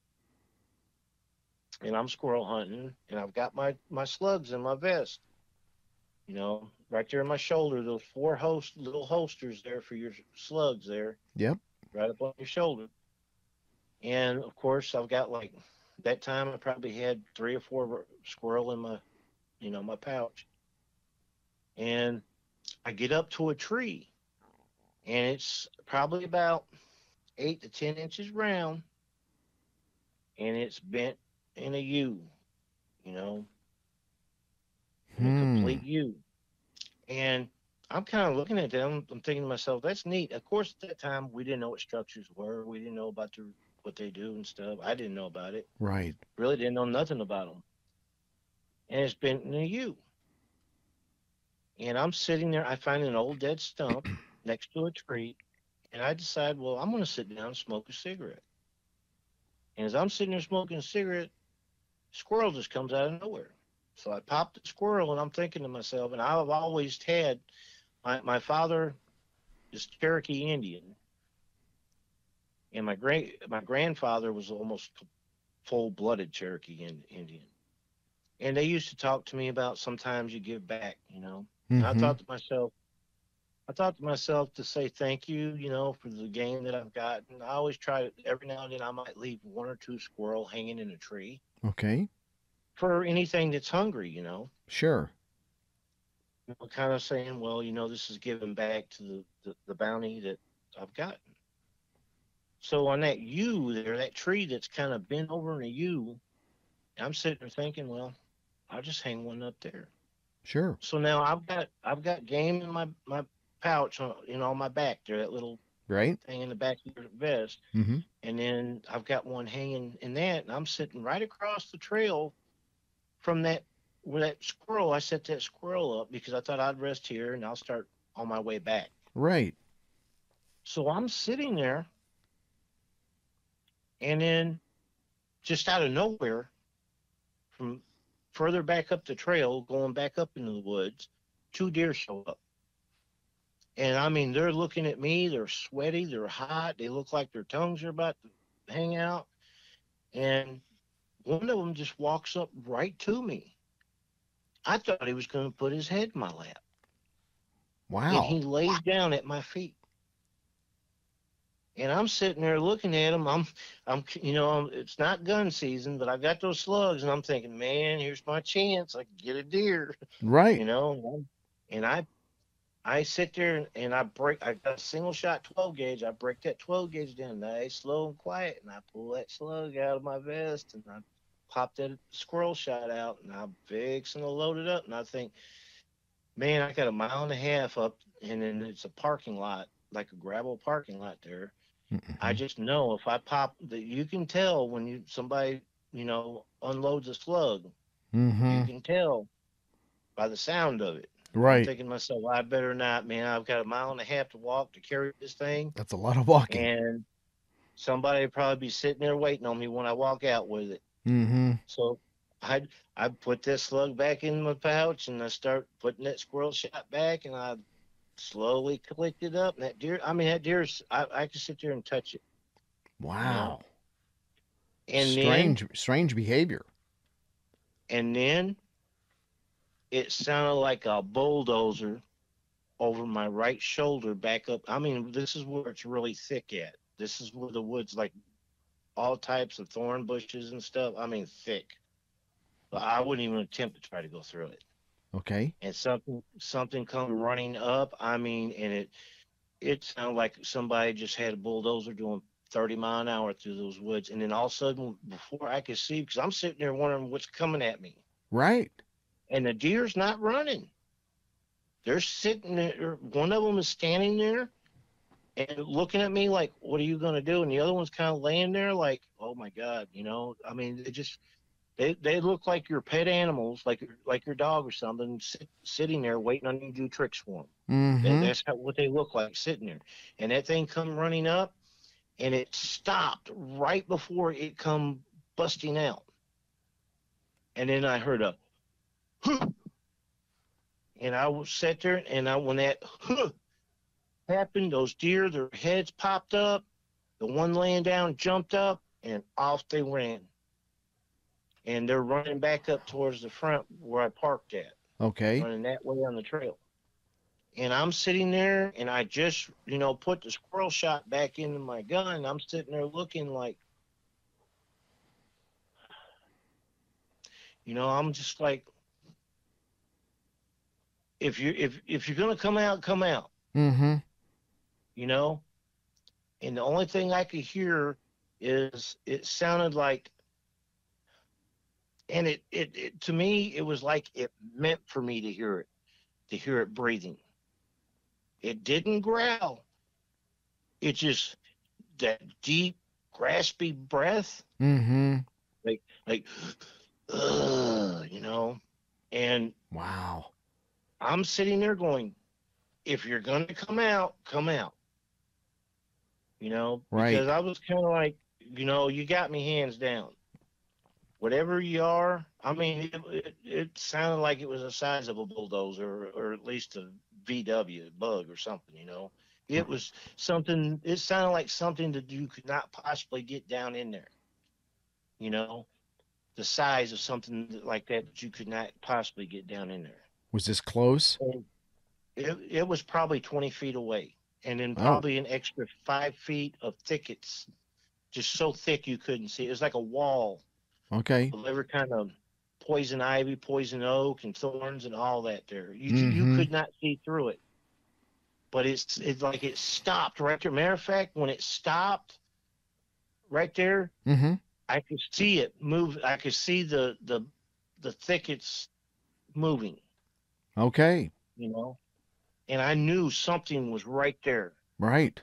And I'm squirrel hunting, and I've got my my slugs in my vest. You know, right there in my shoulder, those four host little holsters there for your slugs there. Yep. Right up on your shoulder. And of course, I've got like that time I probably had three or four squirrel in my, you know, my pouch. And I get up to a tree, and it's probably about eight to ten inches round, and it's bent in a U, you know, Hmm. complete U. And I'm kind of looking at them. I'm thinking to myself, that's neat. Of course, at that time we didn't know what structures were. We didn't know about the, what they do and stuff. I didn't know about it. Right. Really didn't know nothing about them. And it's bent in you. And I'm sitting there. I find an old dead stump next to a tree, and I decide, well, I'm going to sit down and smoke a cigarette. And as I'm sitting there smoking a cigarette, squirrel just comes out of nowhere. So I pop the squirrel, and I'm thinking to myself, and I've always had my my father is Cherokee Indian, and my great my grandfather was almost full blooded Cherokee in, Indian. And they used to talk to me about sometimes you give back, you know. And I mm-hmm. thought to myself, I thought to myself to say thank you, you know, for the game that I've gotten. I always try to, every now and then I might leave one or two squirrel hanging in a tree Okay. for anything that's hungry, you know. Sure. You know, kind of saying, well, you know, this is giving back to the, the, the bounty that I've gotten. So on that U there, that tree that's kind of bent over in a U, I'm sitting there thinking, well, I'll just hang one up there. Sure. So now I've got I've got game in my my pouch, on, you know, on my back there, that little Right. thing in the back of your vest, Mm-hmm. and then I've got one hanging in that, and I'm sitting right across the trail from that where that squirrel. I set that squirrel up because I thought I'd rest here and I'll start on my way back. Right. So I'm sitting there, and then just out of nowhere, from further back up the trail, going back up into the woods, two deer show up. And I mean, they're looking at me. They're sweaty. They're hot. They look like their tongues are about to hang out. And one of them just walks up right to me. I thought he was going to put his head in my lap. Wow. And he lays down at my feet. And I'm sitting there looking at them. I'm, I'm, you know, it's not gun season, but I've got those slugs, and I'm thinking, man, here's my chance. I can get a deer, Right. you know. And I, I sit there and I break. I got a single shot 12 gauge. I break that 12 gauge down nice, slow and quiet, and I pull that slug out of my vest, and I pop that squirrel shot out, and I'm fixing to load it up, and I think, man, I got a mile and a half up, and then it's a parking lot, like a gravel parking lot there. I Mhm. just know if I pop that you can tell when you somebody you know unloads a slug, you Mhm. can tell by the sound of it. Right. I'm thinking to myself, I better not, man. I've got a mile and a half to walk to carry this thing, That's a lot of walking. and somebody probably be sitting there waiting on me when I walk out with it. Mm-hmm. So I I put that slug back in my pouch and I start putting that squirrel shot back and I slowly clicked it up. And that deer, I mean, that deer's, I, I could sit there and touch it. Wow. And strange, then, strange behavior. and then it sounded like a bulldozer over my right shoulder back up. I mean, this is where it's really thick at. This is where the woods, like all types of thorn bushes and stuff. I mean, thick. But I wouldn't even attempt to try to go through it. Okay. And something, something come running up. I mean, and it, it sounded like somebody just had a bulldozer doing 30 mile an hour through those woods. And then all of a sudden, before I could see, because I'm sitting there wondering what's coming at me Right. and the deer's not running. They're sitting there. One of them is standing there and looking at me like, "What are you going to do?" And the other one's kind of laying there like, "Oh my god," you know. I mean, they just they they look like your pet animals, like like your dog or something, sit, sitting there waiting on you to do tricks for them. hmm That's how, what they look like sitting there. And that thing come running up, and it stopped right before it come busting out. And then I heard a, huh. and I was sat there, and I when that happened, those deer, their heads popped up. The one laying down jumped up, and off they ran. And they're running back up towards the front where I parked at Okay. running that way on the trail. And I'm sitting there and I just, you know, put the squirrel shot back into my gun. I'm sitting there looking like, you know, I'm just like, if you if if you're gonna come out, come out, Mm hmm you know. And the only thing I could hear is it sounded like, and it it, it to me it was like it meant for me to hear it, to hear it breathing. It didn't growl. It just that deep, graspy breath, hmm like, Ugh, you know. And Wow. I'm sitting there going, if you're going to come out, come out. You know, Right. because I was kind of like, you know, you got me hands down. Whatever you are, I mean, it, it, it sounded like it was the size of a bulldozer or, or at least a VW bug or something, you know. It was something, it sounded like something that you could not possibly get down in there, you know, the size of something like that that you could not possibly get down in there Was this close? it, it was probably 20 feet away and then Oh. probably an extra five feet of thickets just so thick you couldn't see it was like a wall Okay. every kind of poison ivy poison oak and thorns and all that there you, Mhm. you could not see through it but it's it's like it stopped right there matter of fact when it stopped right there hmm i could see it move i could see the the the thickets moving Okay. you know and i knew something was right there Right.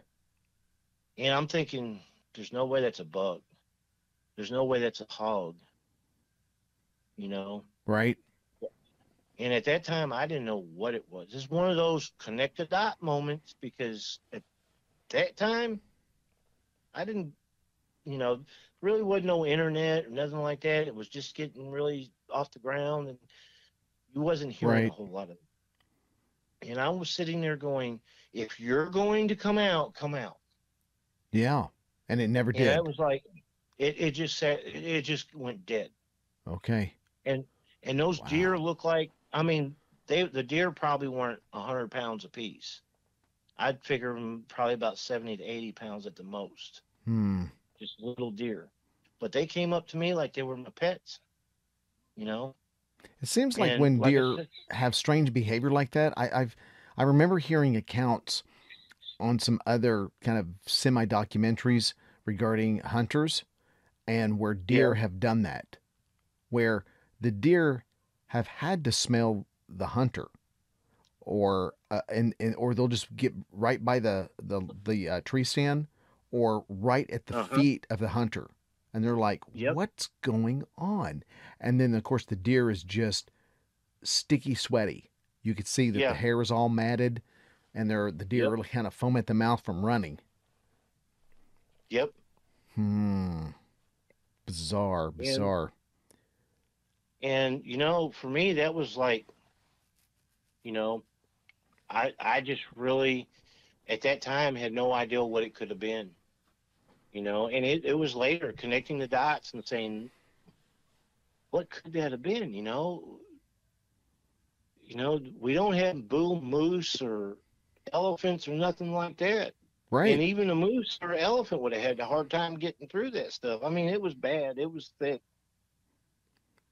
And I'm thinking, there's no way that's a bug. There's no way that's a hog. You know? Right. And at that time, I didn't know what it was. It's one of those connect the dot moments because at that time, I didn't, you know, really wasn't no internet or nothing like that. It was just getting really off the ground and you wasn't hearing Right. a whole lot of it. And I was sitting there going, if you're going to come out, come out. Yeah. And it never Yeah, did. it was like it, it just said it, just went dead. Okay. And and those Wow. deer look like I mean, they the deer probably weren't a hundred pounds apiece. I'd figure them probably about seventy to eighty pounds at the most. Hmm. Just little deer. But they came up to me like they were my pets. You know? It seems like And when like deer said- have strange behavior like that, I, I've I remember hearing accounts on some other kind of semi documentaries regarding hunters and where deer have done that, where the deer have had to smell the hunter, or uh, and, and or they'll just get right by the the the uh, tree stand, or right at the Uh-huh. feet of the hunter, and they're like, Yep. "What's going on?" And then of course the deer is just sticky sweaty. You could see that Yeah. the hair is all matted, and they're the deer Yep. really kind of foam at the mouth from running. Yep. Hmm. Bizarre, bizarre. And you know, for me that was like you know, I I just really at that time had no idea what it could have been. You know, and it, it was later connecting the dots and saying, what could that have been? You know, you know, we don't have bull moose or elephants or nothing like that. Right. And even a moose or elephant would have had a hard time getting through that stuff. I mean, it was bad. It was thick.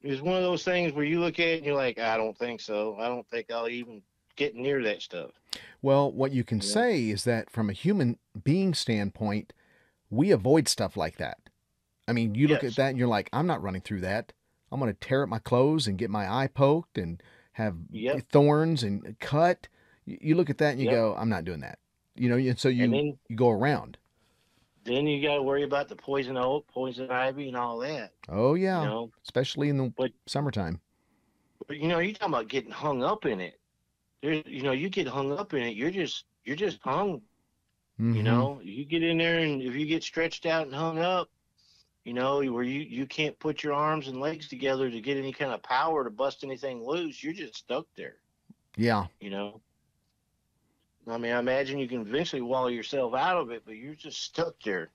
It was one of those things where you look at it and you're like, I don't think so. I don't think I'll even get near that stuff. Well, what you can Yeah. say is that from a human being standpoint, we avoid stuff like that. I mean, you look at that and you're like, I'm not running through that. I'm going to tear up my clothes and get my eye poked and have Yep. thorns and cut. You you look at that and you Yep. go, I'm not doing that. You know, and so you and then you go around. then you got to worry about the poison oak, poison ivy, and all that. Oh yeah, You know, especially in the But- summertime. but you know, you're talking about getting hung up in it. There, you know, you get hung up in it, you're just you're just hung. You Mhm. know, you get in there and if you get stretched out and hung up, you know, where you you can't put your arms and legs together to get any kind of power to bust anything loose, you're just stuck there. Yeah, You know. I mean, I imagine you can eventually wallow yourself out of it, but you're just stuck there.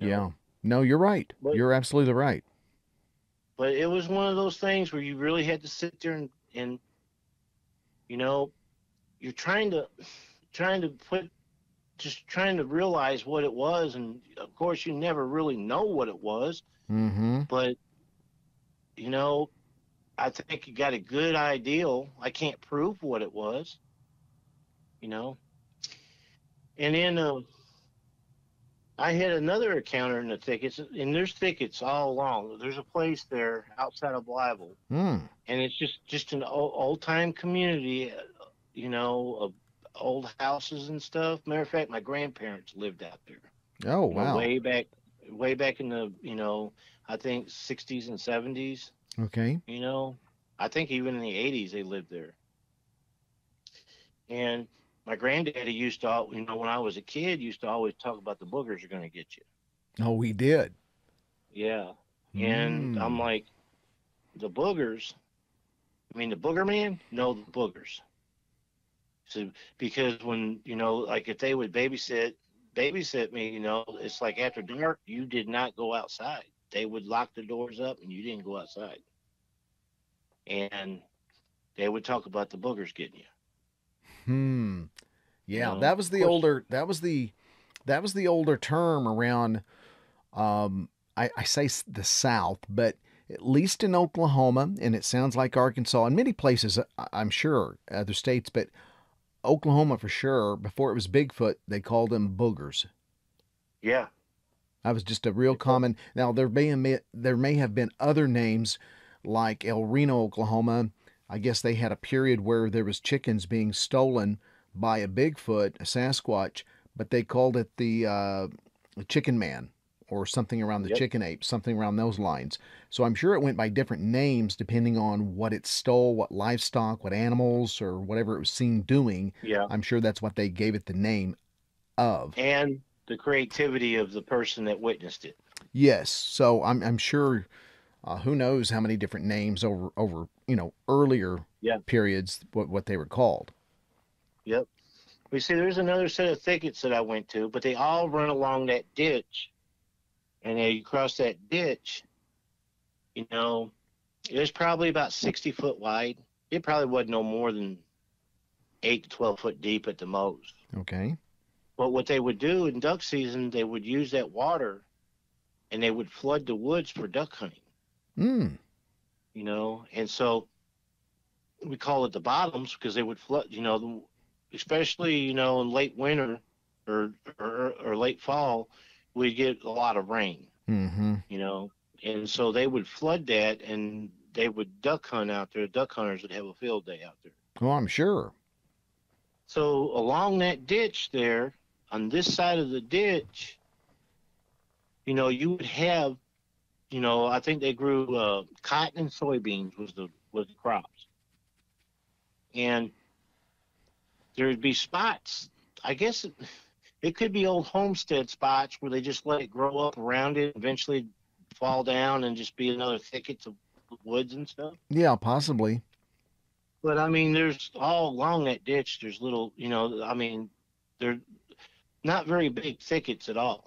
you know? yeah. No, you're right. But- you're absolutely right. but it was one of those things where you really had to sit there and, and you know you're trying to trying to put just trying to realize what it was and of course you never really know what it was Mm-hmm. but you know i think you got a good ideal i can't prove what it was you know? And then uh, i had another encounter in the thickets and there's thickets all along. There's a place there outside of Blytheville Mm. and it's just just an old, old time community uh, you know of old houses and stuff. Matter of fact my grandparents lived out there. Oh you know, wow. way back way back in the you know i think 60s and 70s Okay. you know i think even in the 80s they lived there. And my granddaddy used to you know when i was a kid used to always talk about the boogers are going to get you. Oh, we did. yeah. And i'm Mm. like the boogers i mean the booger man? No the boogers. So because when you know like if they would babysit babysit me you know it's like after dark you did not go outside. They would lock the doors up and you didn't go outside. And they would talk about the boogers getting you. Hmm. Yeah, that was the older. That was the, that was the older term around. Um, I, I say the South, but at least in Oklahoma, and it sounds like Arkansas and many places. I- I'm sure other states, but Oklahoma for sure. Before it was Bigfoot, they called them boogers. yeah That was just a real common. Now there may have been, there may have been other names like El Reno, Oklahoma. I guess they had a period where there was chickens being stolen by a Bigfoot, a Sasquatch, but they called it the uh, Chicken Man or something around the Yep. Chicken Ape, something around those lines. So I'm sure it went by different names depending on what it stole, what livestock, what animals, or whatever it was seen doing. yeah I'm sure that's what they gave it the name of. and the creativity of the person that witnessed it Yes. So I'm I'm sure uh, who knows how many different names over over you know earlier Yeah. periods what what they were called. Yep. We see there's another set of thickets that I went to, but they all run along that ditch. And then you cross that ditch, you know, it was probably about 60 foot wide. It probably wasn't no more than 8 to 12 foot deep at the most. Okay. But what they would do in duck season, they would use that water and they would flood the woods for duck hunting, Mm. you know. And so we call it the bottoms because they would flood, you know, the- especially, you know, in late winter or, or, or late fall, we'd get a lot of rain, Mm-hmm. you know. And so they would flood that and they would duck hunt out there. Duck hunters would have a field day out there. Well, I'm sure. So along that ditch there, on this side of the ditch, you know, you would have, you know, I think they grew uh, cotton and soybeans was the was the crops, and there would be spots. I guess it, it could be old homestead spots where they just let it grow up around it, eventually fall down and just be another thicket of woods and stuff. Yeah, possibly. But I mean, there's all along that ditch. There's little, you know. I mean, they're not very big thickets at all.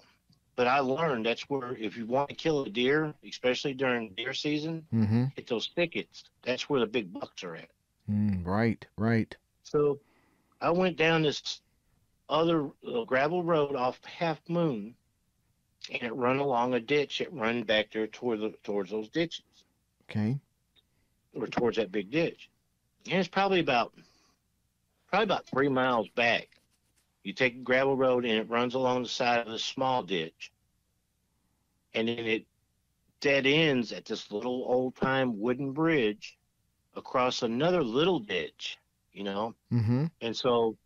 But I learned that's where if you want to kill a deer, especially during deer season, Mm-hmm. hit those thickets. That's where the big bucks are at. Mm, right, right. So I went down this other gravel road off Half Moon, and it run along a ditch. It run back there toward the towards those ditches Okay. or towards that big ditch. And it's probably about probably about three miles back. You take a gravel road and it runs along the side of a small ditch, and then it dead ends at this little old time wooden bridge across another little ditch. You know, Mm-hmm. and so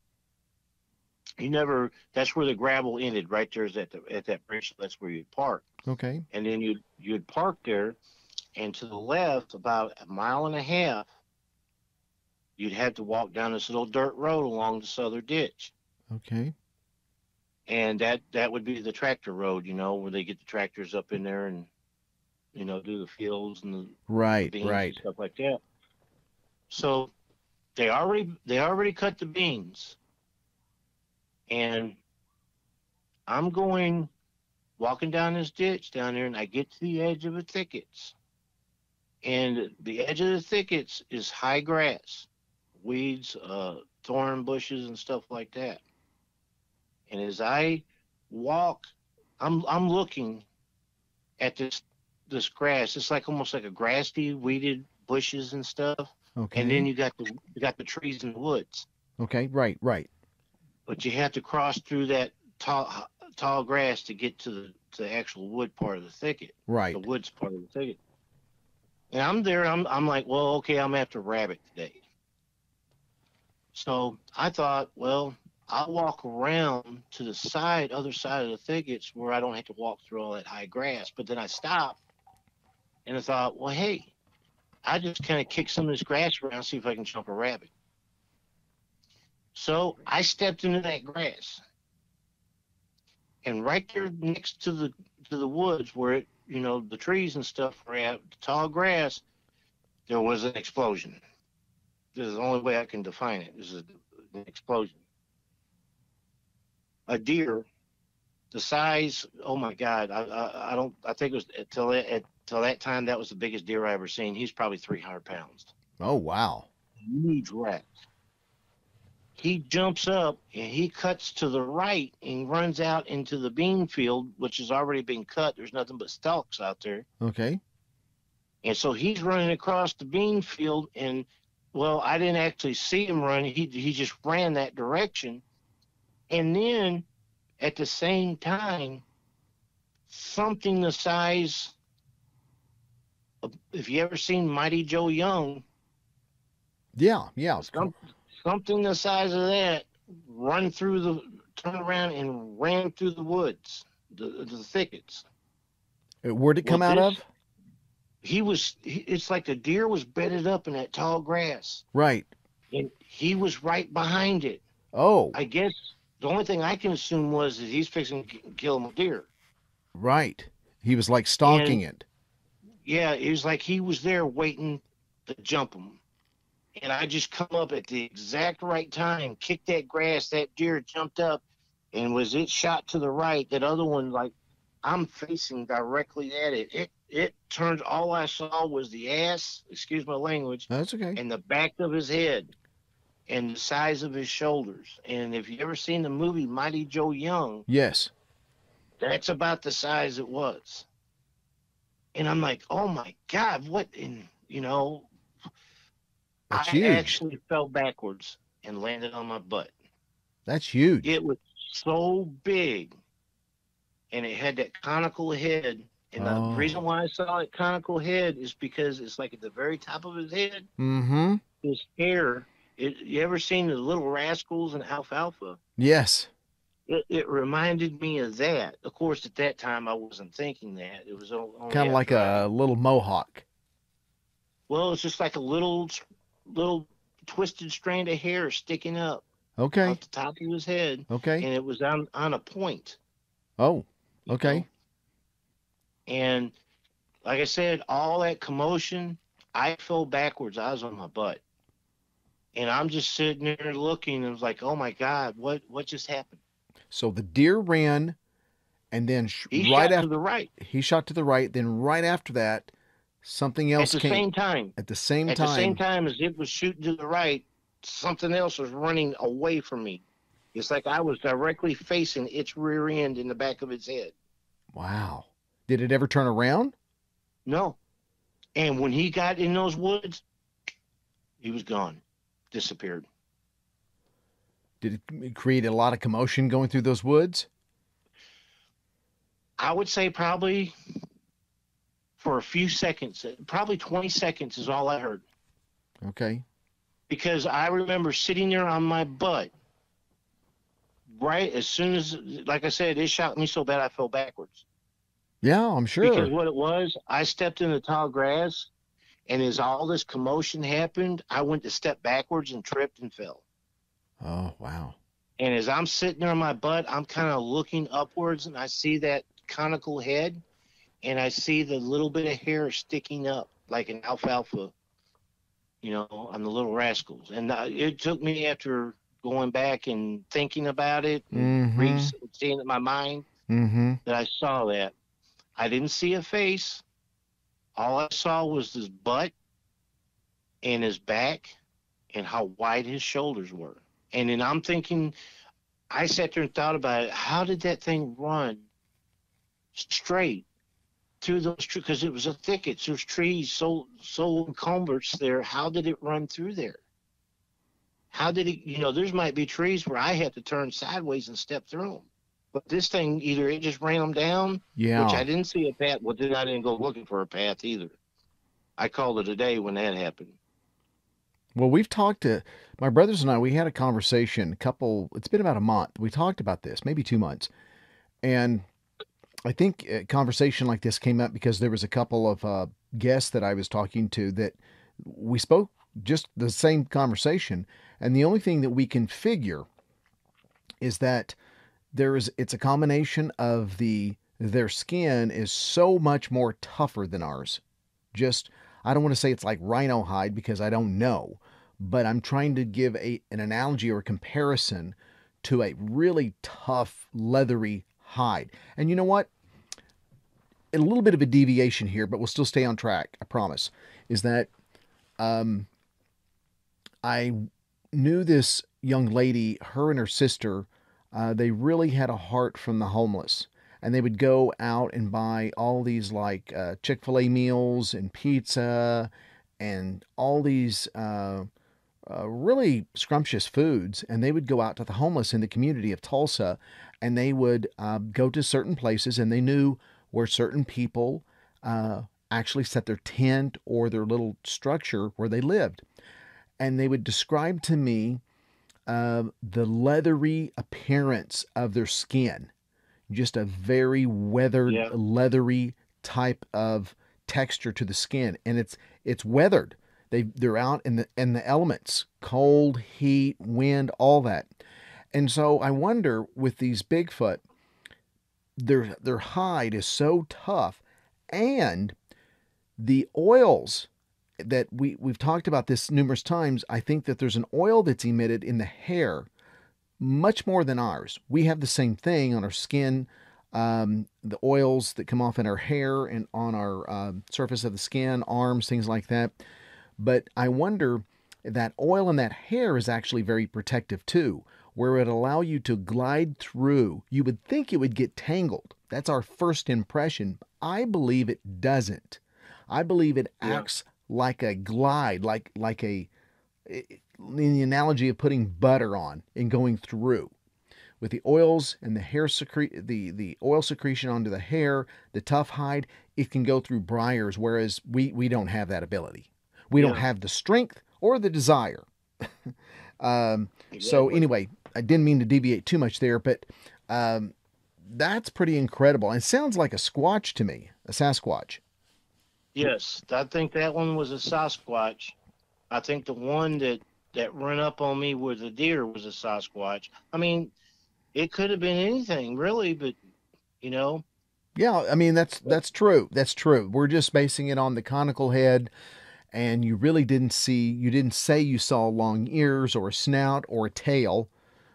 you never that's where the gravel ended right there's at the at that bridge that's where you'd park Okay. and then you'd you'd park there and to the left about a mile and a half you'd have to walk down this little dirt road along the southern ditch Okay. and that that would be the tractor road you know where they get the tractors up in there and you know do the fields and the Right, right. and stuff like that. So they already they already cut the beans, and I'm going walking down this ditch down there, and I get to the edge of the thickets, and the edge of the thickets is high grass, weeds, uh, thorn bushes, and stuff like that. And as I walk, I'm I'm looking at this this grass. It's like almost like a grassy, weeded bushes and stuff. Okay. And then you got the you got the trees and the woods. Okay. Right, right. But you have to cross through that tall tall grass to get to the to the actual wood part of the thicket, Right. the woods part of the thicket. And I'm there. I'm I'm like, well, okay, I'm after rabbit today. So I thought, well, I'll walk around to the side, other side of the thickets where I don't have to walk through all that high grass. But then I stopped and I thought, well, hey, I just kind of kick some of this grass around, see if I can jump a rabbit. So I stepped into that grass, and right there next to the to the woods where it, you know, the trees and stuff were at, the tall grass, there was an explosion. This is the only way I can define it. This is an explosion. A deer, the size. Oh my God! I I, I don't. I think it was until at till that time that was the biggest deer I ever seen. He's probably 300 pounds. Oh wow. Huge rat. He jumps up and he cuts to the right and runs out into the bean field, which has already been cut. There's nothing but stalks out there. Okay. And so he's running across the bean field and well, I didn't actually see him run. He he just ran that direction. And then at the same time, something the size if you ever seen Mighty Joe Young, Yeah, yeah. some, something the size of that run through the turn around and ran through the woods, the, the thickets. Uh, Where'd it come Well, out this- of? He was. He, it's like the deer was bedded up in that tall grass. Right. and he was right behind it. Oh, I guess the only thing I can assume was that he's fixing to kill a deer. right. He was like stalking it. Yeah, it was like he was there waiting to jump him. And I just come up at the exact right time, kicked that grass, that deer jumped up, and was it shot to the right, that other one, like, I'm facing directly at it. It it turned, all I saw was the ass, excuse my language, That's okay. and the back of his head and the size of his shoulders. And if you ever seen the movie Mighty Joe Young, Yes. that's about the size it was. And I'm like, oh my God, what in, you know, That's I huge. actually fell backwards and landed on my butt. That's huge. It was so big and it had that conical head. And Oh. the reason why I saw it conical head is because it's like at the very top of his head, Mm-hmm. his hair. It, you ever seen the little rascals in Alfalfa? Yes. It, it reminded me of that. Of course, at that time, I wasn't thinking that. It was Kind of like I- a little mohawk. Well, it's just like a little, little twisted strand of hair sticking up Okay. off the top of his head, Okay. and it was on on a point. Oh, okay. know? And like I said, all that commotion, I fell backwards. I was on my butt. and I'm just sitting there looking and was like, "Oh my God, what what just happened?" So the deer ran, and then sh- right after the right he shot to the right. Then right after that, something else at the came same time. at the same At time. At the same time as it was shooting to the right, something else was running away from me. It's like I was directly facing its rear end in the back of its head. Wow. Did it ever turn around? No. And when he got in those woods, he was gone, disappeared. Did it create a lot of commotion going through those woods? I would say probably for a few seconds, uh, probably 20 seconds is all I heard. Okay. Because I remember sitting there on my butt right as soon as, like I said, it shot me so bad I fell backwards. Yeah, I'm sure. Because what it was, I stepped in the tall grass, and as all this commotion happened, I went to step backwards and tripped and fell. Oh, wow. And as I'm sitting there on my butt, I'm kind of looking upwards, and I see that conical head, and I see the little bit of hair sticking up like an alfalfa, you know, on the little rascals. And uh, it took me after going back and thinking about it, and Mhm. re- seeing it in my mind, Mm-hmm. that I saw that. I didn't see a face. All I saw was his butt and his back and how wide his shoulders were. And then I'm thinking, I sat there and thought about it. How did that thing run straight through those trees? Because it was a thicket. There's trees so so encumbered there. How did it run through there? How did it? You know, there's might be trees where I had to turn sideways and step through them. But this thing, either it just ran them down, Yeah. which I didn't see a path. Well, then I didn't go looking for a path either. I called it a day when that happened. Well, we've talked to my brothers and I. We had a conversation. A couple. It's been about a month. We talked about this, maybe two months, and I think a conversation like this came up because there was a couple of uh, guests that I was talking to that we spoke just the same conversation, and the only thing that we can figure is that there is it's a combination of the their skin is so much more tougher than ours. Just I don't want to say it's like rhino hide because I don't know, but I'm trying to give a an analogy or a comparison to a really tough leathery hide. And you know what? A little bit of a deviation here, but we'll still stay on track. I promise. Is that um, I knew this young lady, her and her sister, uh, they really had a heart from the homeless. And they would go out and buy all these like uh, Chick fil A meals and pizza and all these uh, uh, really scrumptious foods. And they would go out to the homeless in the community of Tulsa and they would uh, go to certain places and they knew where certain people uh, actually set their tent or their little structure where they lived. And they would describe to me uh, the leathery appearance of their skin, just a very weathered, Yeah. leathery type of texture to the skin, and it's it's weathered. They they're out in the in the elements, cold, heat, wind, all that. And so I wonder with these Bigfoot, their their hide is so tough, and the oils that we we've talked about this numerous times. I think that there's an oil that's emitted in the hair much more than ours. We have the same thing on our skin, um, the oils that come off in our hair and on our um surface of the skin, arms, things like that. But I wonder that oil in that hair is actually very protective too, where it allow you to glide through. You would think it would get tangled. That's our first impression. I believe it doesn't. I believe it Yeah. acts like a glide, like like a in the analogy of putting butter on and going through with the oils and the hair secrete the the oil secretion onto the hair the tough hide it can go through briars whereas we we don't have that ability we don't have the strength or the desire um so anyway i didn't mean to deviate too much there but um that's pretty incredible and it sounds like a squatch to me a sasquatch Yes, I think that one was a Sasquatch. I think the one that that ran up on me with the deer was a Sasquatch. I mean, it could have been anything really, but you know, Yeah, I mean that's that's true. That's true. We're just basing it on the conical head and you really didn't see, you didn't say you saw long ears or a snout or a tail.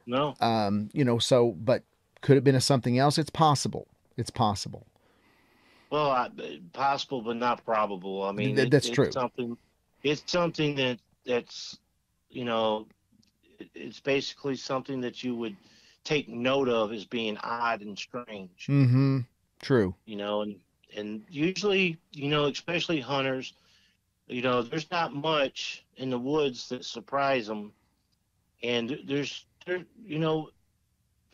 No. Um, you know, so, but could have been a something else? It's possible. It's possible. Well, I, possible, but not probable. I mean, Th- it- that's it's true. Something, it's something that that's, you know, it's basically something that you would take note of as being odd and strange. Mm-hmm. True. You know, and and usually, you know, especially hunters, you know, there's not much in the woods that surprise them, and there's there, you know,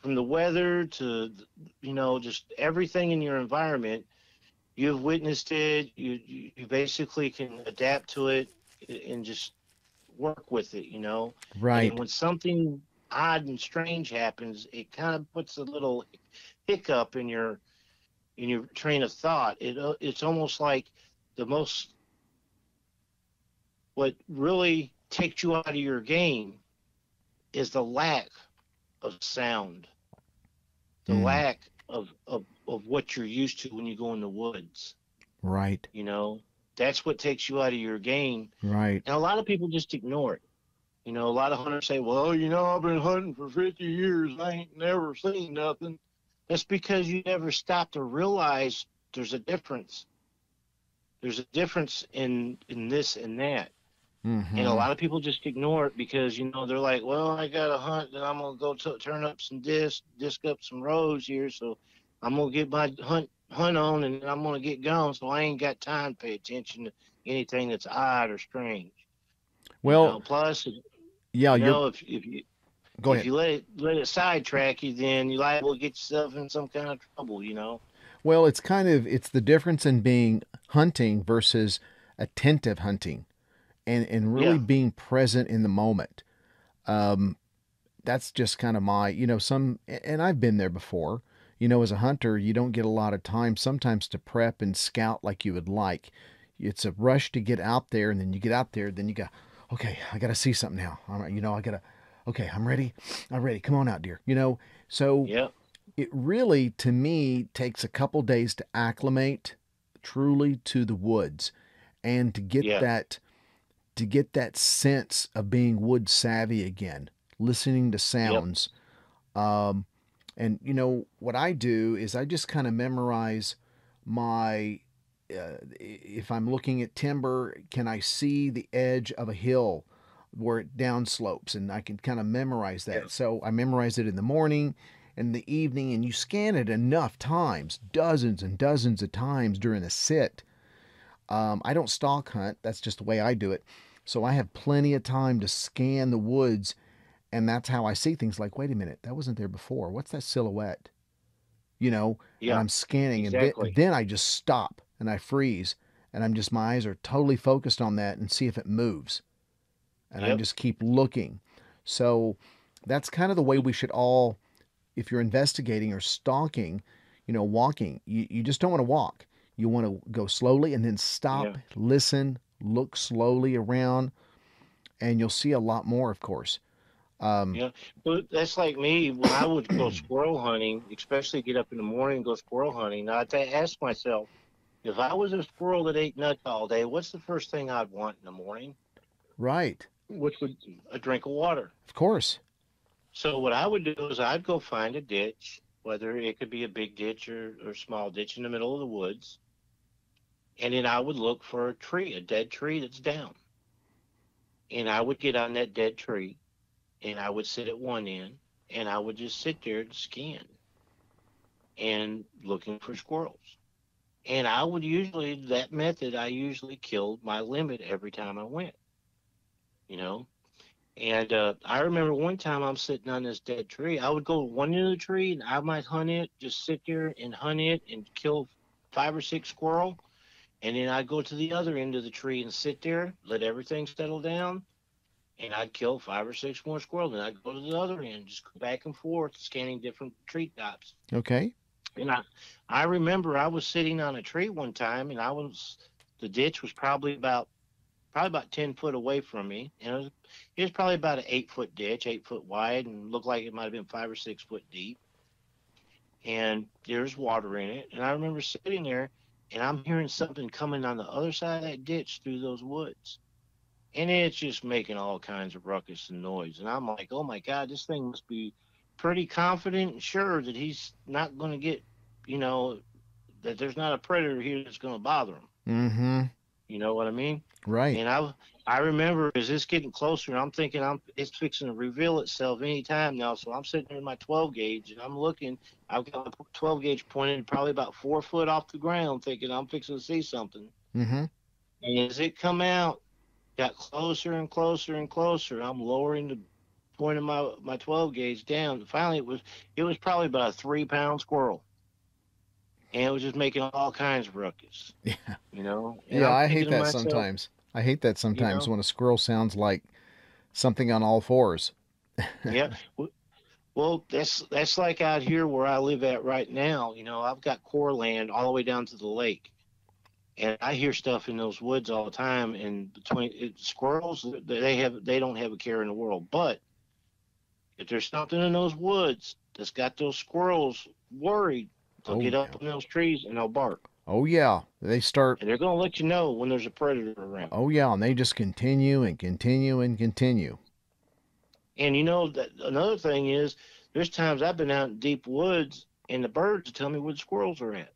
from the weather to you know just everything in your environment you've witnessed it you you basically can adapt to it and just work with it you know? Right. and when something odd and strange happens it kind of puts a little hiccup in your in your train of thought. It uh, it's almost like the most what really takes you out of your game is the lack of sound the Mm. lack of, of of what you're used to when you go in the woods. Right. you know that's what takes you out of your game. Right. and a lot of people just ignore it. You know a lot of hunters say well you know i've been hunting for 50 years. I ain't never seen nothing. That's because you never stopped to realize there's a difference. There's a difference in in this and that Mm-hmm. and a lot of people just ignore it because you know they're like, well, I got a hunt, and I'm gonna go t- turn up some disc, disc up some rows here, so I'm gonna get my hunt hunt on, and I'm gonna get going. So I ain't got time to pay attention to anything that's odd or strange. well, you know? plus, yeah, you're. know, if if you Go if ahead. you let it let it sidetrack you, then you're liable to get yourself in some kind of trouble. You know. Well, it's kind of it's the difference in being hunting versus attentive hunting, and and really Yeah. being present in the moment. Um, that's just kind of my you know some and I've been there before. You know, as a hunter, you don't get a lot of time sometimes to prep and scout like you would like. It's a rush to get out there, and then you get out there, then you go, okay, I got to see something now. All right, you know, I gotta, okay, I'm ready. I'm ready. Come on out, deer. You know, so yeah. it really to me takes a couple days to acclimate truly to the woods and to get Yeah. that to get that sense of being wood savvy again listening to sounds. Um and you know what i do is i just kind of memorize my uh, if i'm looking at timber can i see the edge of a hill where it downslopes? And i can kind of memorize that. Yeah. so i memorize it in the morning in the evening and you scan it enough times dozens and dozens of times during a sit. Um, i don't stalk hunt. That's just the way i do it so i have plenty of time to scan the woods and that's how i see things like wait a minute that wasn't there before what's that silhouette you know and Yeah. i'm scanning exactly. and then, then i just stop and i freeze and i'm just my eyes are totally focused on that and see if it moves and i just keep looking so that's kind of the way we should all if you're investigating or stalking you know walking you, you just don't want to walk you want to go slowly and then stop Yeah. listen look slowly around and you'll see a lot more of course um, Yeah. but that's like me when I would go squirrel hunting, especially get up in the morning and go squirrel hunting. I'd ask myself, if I was a squirrel that ate nuts all day, what's the first thing I'd want in the morning? right Which would a drink of water. of course So what I would do is I'd go find a ditch, whether it could be a big ditch or, or small ditch in the middle of the woods, and then I would look for a tree, a dead tree that's down. And I would get on that dead tree and I would sit at one end and I would just sit there and scan and looking for squirrels. And I would usually that method I usually killed my limit every time I went. You know? And uh, I remember one time I'm sitting on this dead tree. I would go one end of the tree and I might hunt it, just sit there and hunt it and kill five or six squirrel. And then I'd go to the other end of the tree and sit there, let everything settle down, and I'd kill five or six more squirrels. And I'd go to the other end, just go back and forth, scanning different tree tops. okay And I, I remember I was sitting on a tree one time, and I was, the ditch was probably about, probably about ten foot away from me, and it was, it was probably about an eight foot ditch, eight foot wide, and looked like it might have been five or six foot deep. And there's water in it, and I remember sitting there, and I'm hearing something coming on the other side of that ditch through those woods. And it's just making all kinds of ruckus and noise. And I'm like, oh my God, this thing must be pretty confident and sure that he's not going to get, you know, that there's not a predator here that's going to bother him. Mm-hmm. You know what I mean? Right. And I I remember as it's getting closer, I'm thinking I'm it's fixing to reveal itself any time now. So I'm sitting there in my 12 gauge and I'm looking. I've got my 12 gauge pointed probably about four foot off the ground, thinking I'm fixing to see something. Mm-hmm. And as it come out, got closer and closer and closer. I'm lowering the point of my my 12 gauge down. Finally, it was it was probably about a three pound squirrel, and it was just making all kinds of ruckus. Yeah. You know. And Yeah, I'm I hate that myself, sometimes. I hate that sometimes know? when a squirrel sounds like something on all fours. yeah. Well, that's that's like out here where I live at right now. You know, I've got Corps land all the way down to the lake, and I hear stuff in those woods all the time. And between it, squirrels, they have they don't have a care in the world. But if there's something in those woods that's got those squirrels worried, they'll Oh, get up yeah. in those trees and they'll bark, Oh yeah, they start. and they're gonna let you know when there's a predator around. Oh yeah, and they just continue and continue and continue. And you know that another thing is, there's times I've been out in deep woods and the birds tell me where the squirrels are at.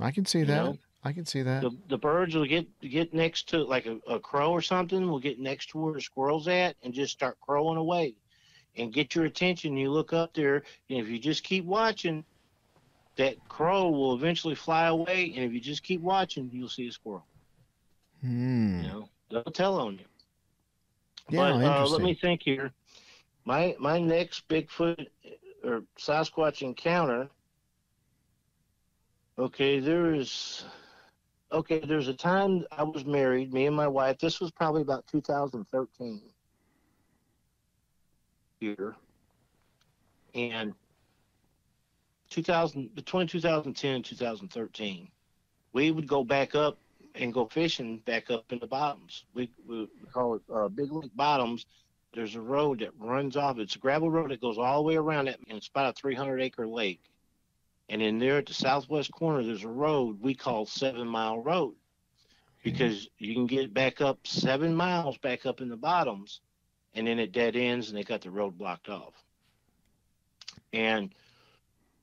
I can see You that. know? I can see that. The the birds will get get next to like a, a crow or something will get next to where the squirrel's at and just start crowing away, and get your attention. You look up there, and if you just keep watching, that crow will eventually fly away. And if you just keep watching, you'll see a squirrel. Hmm. You know, they'll tell on you. Yeah, but uh, let me think here. My my next Bigfoot or Sasquatch encounter. Okay, there is. Okay, there's a time I was married, me and my wife. This was probably about 2013 here, and 2000 between 2010 and 2013, we would go back up and go fishing back up in the bottoms. We, we call it uh, Big Lake Bottoms. There's a road that runs off. It's a gravel road that goes all the way around it, and it's about a 300 acre lake. And in there at the southwest corner, there's a road we call Seven Mile Road because you can get back up seven miles back up in the bottoms, and then it dead ends, and they got the road blocked off. And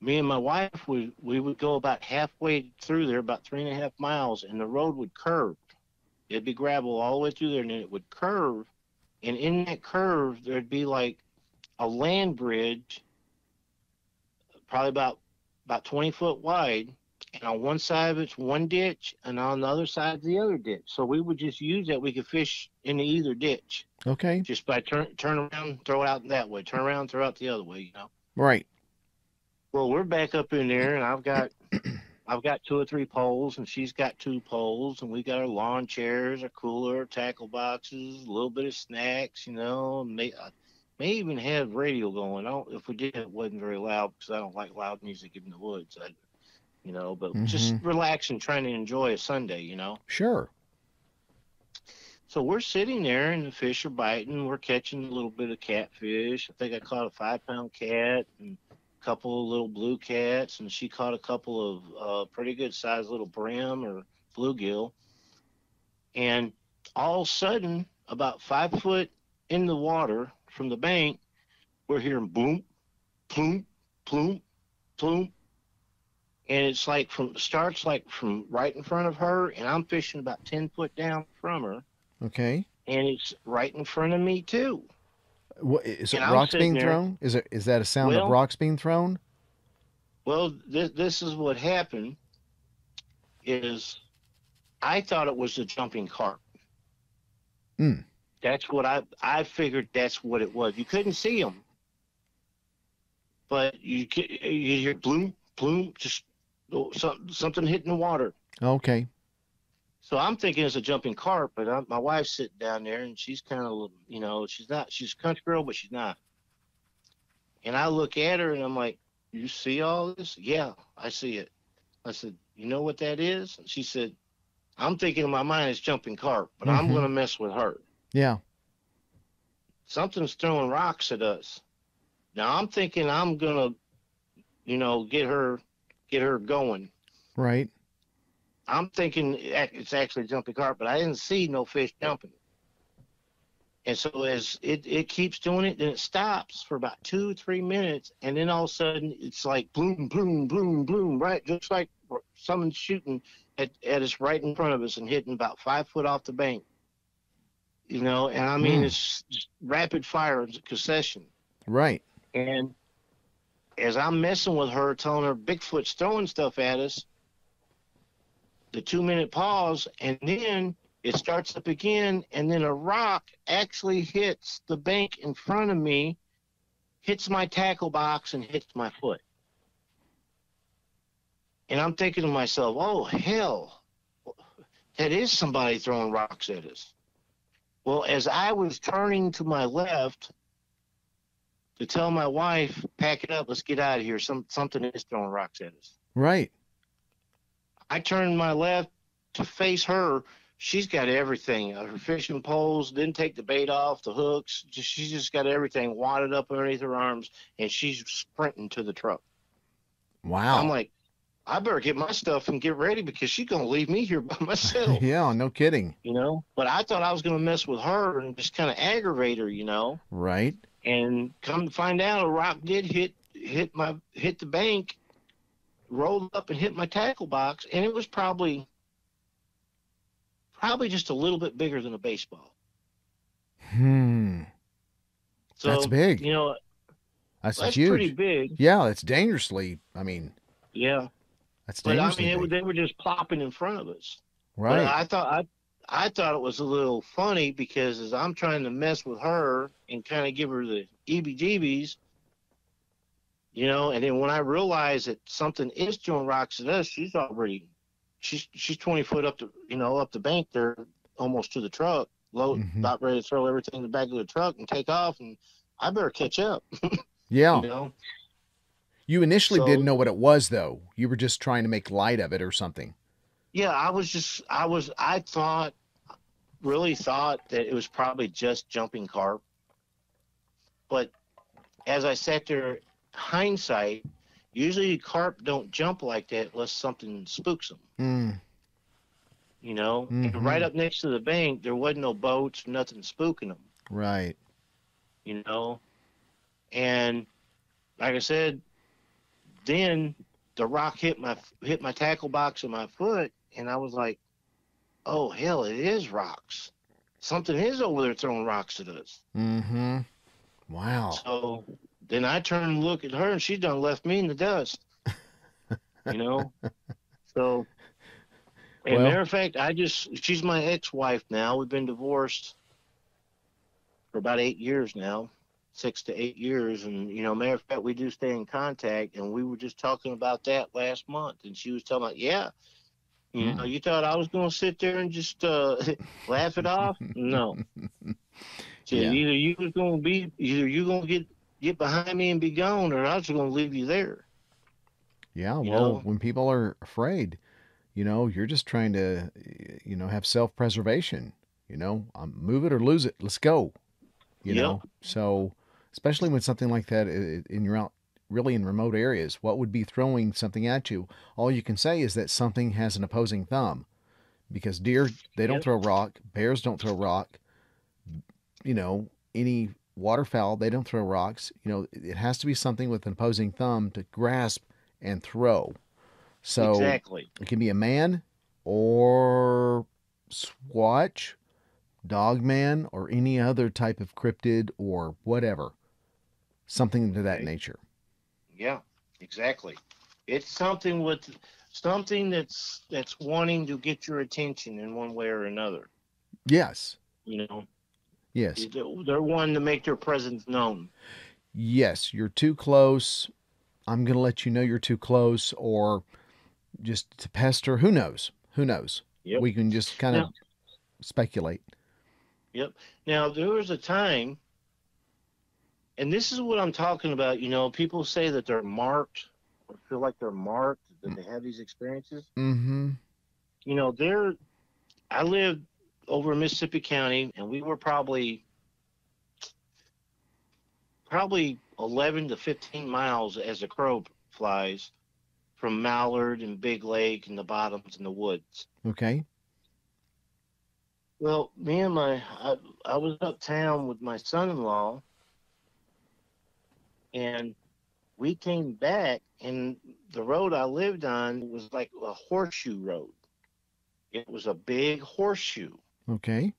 me and my wife would we would go about halfway through there, about three and a half miles, and the road would curve. It'd be gravel all the way through there, and then it would curve. And in that curve, there'd be like a land bridge, probably about about 20 foot wide. And on one side of it's one ditch, and on the other side the other ditch. So we would just use that. We could fish in either ditch Okay. just by turn turn around, throw it out that way, turn around, throw out the other way. You know. Right. Well, we're back up in there, and I've got I've got two or three poles, and she's got two poles, and we got our lawn chairs, our cooler, tackle boxes, a little bit of snacks, you know. May I may even have radio going. I don't, if we did, it wasn't very loud because I don't like loud music in the woods. I, you know, but just mm-hmm. relaxing, trying to enjoy a Sunday, you know. Sure. So we're sitting there, and the fish are biting. We're catching a little bit of catfish. I think I caught a five pound cat and couple of little blue cats, and she caught a couple of uh, pretty good sized little brim or bluegill. And all of a sudden, about five foot in the water from the bank, we're hearing boom, plume, plume, plume. And it's like from starts like from right in front of her, and I'm fishing about ten foot down from her Okay. and it's right in front of me too. What is it? I'm Rocks being there- thrown? Is it? Is that a sound Well- of rocks being thrown? Well, this this is what happened. Is I thought it was a jumping carp. Hmm. That's what I I figured. That's what it was. You couldn't see them, but you you hear bloom bloom just oh, some, something hitting the water. Okay. So I'm thinking it's a jumping carp, but I, my wife's sitting down there and she's kind of, you know, she's not, she's a country girl, but she's not. And I look at her and I'm like, you see all this? Yeah, I see it. I said, you know what that is? And she said, I'm thinking in my mind it's jumping carp, but I'm Mhm. going to mess with her. Yeah. Something's throwing rocks at us. Now I'm thinking I'm going to, you know, get her, get her going. Right. I'm thinking it's actually jumping carp, but I didn't see no fish jumping. And so as it, it keeps doing it, then it stops for about two, three minutes, and then all of a sudden it's like boom, boom, boom, boom, right, just like someone's shooting at, at us right in front of us and hitting about five foot off the bank. You know, and I mean mm. it's rapid fire concession. Right. And as I'm messing with her, telling her Bigfoot's throwing stuff at us, the two minute pause, and then it starts up again, and then a rock actually hits the bank in front of me, hits my tackle box, and hits my foot. And I'm thinking to myself, oh, hell, that is somebody throwing rocks at us. Well, as I was turning to my left to tell my wife, pack it up, let's get out of here, Some, something is throwing rocks at us. Right. I turned my left to face her. She's got everything. Uh, her fishing poles didn't take the bait off, the hooks. Just, she's just got everything wadded up underneath her arms, and she's sprinting to the truck. Wow. I'm like, I better get my stuff and get ready because she's gonna leave me here by myself. yeah, no kidding. You know, but I thought I was gonna mess with her and just kind of aggravate her. You know. Right. And come to find out, a rock did hit hit my hit the bank, rolled up and hit my tackle box, and it was probably probably just a little bit bigger than a baseball. Hmm. So, that's big. You know, that's, that's huge. pretty big. Yeah, it's dangerously. I mean. Yeah. That's but I mean, it, they were just plopping in front of us. Right. But I thought I I thought it was a little funny because as I'm trying to mess with her and kind of give her the EBGBs, you know, and then when I realize that something is throwing rocks at us, she's already she's she's 20 foot up the you know up the bank there, almost to the truck, low, mm-hmm. about ready to throw everything in the back of the truck and take off, and I better catch up. yeah. You know. You initially so, didn't know what it was though. You were just trying to make light of it or something. Yeah, I was just I was I thought really thought that it was probably just jumping carp. But as I sat there hindsight, usually carp don't jump like that unless something spooks them. Mm. You know, mm-hmm. right up next to the bank, there wasn't no boats, nothing spooking them. Right. You know, and like I said, then the rock hit my hit my tackle box of my foot, and I was like, "Oh hell, it is rocks. Something is over there throwing rocks at us." Mm-hmm. Wow. So then I turn and look at her, and she done left me in the dust. you know. So, and well, matter of fact, I just she's my ex-wife now. We've been divorced for about eight years now six to eight years. And, you know, matter of fact, we do stay in contact. And we were just talking about that last month. And she was telling me, yeah, you mm. know, you thought I was going to sit there and just uh, laugh it off? No. So yeah. either you was going to be, either you going to get get behind me and be gone, or I was going to leave you there. Yeah. You well, know? when people are afraid, you know, you're just trying to, you know, have self preservation. You know, um, move it or lose it. Let's go. You yep. know, so especially when something like that in your out really in remote areas. What would be throwing something at you? All you can say is that something has an opposing thumb, because deer they don't throw rock, bears don't throw rock. You know, any waterfowl they don't throw rocks. You know, it has to be something with an opposing thumb to grasp and throw. So exactly. it can be a man or squatch, dogman, or any other type of cryptid or whatever something to that okay. nature. Yeah, exactly. It's something with something that's that's wanting to get your attention in one way or another. Yes. You know. Yes. They're wanting to make their presence known. Yes, you're too close. I'm going to let you know you're too close, or just to pester. Who knows? Who knows? Yep. We can just kind of speculate. Yep. Now there was a time and this is what I'm talking about. You know, people say that they're marked or feel like they're marked, that they have these experiences. Mm-hmm. You know, they're. I lived over Mississippi County, and we were probably probably 11 to 15 miles as a crow flies from Mallard and Big Lake and the bottoms and the woods. Okay. Well, me and my I, I was uptown with my son-in-law, and we came back, and the road I lived on was like a horseshoe road. It was a big horseshoe. Okay.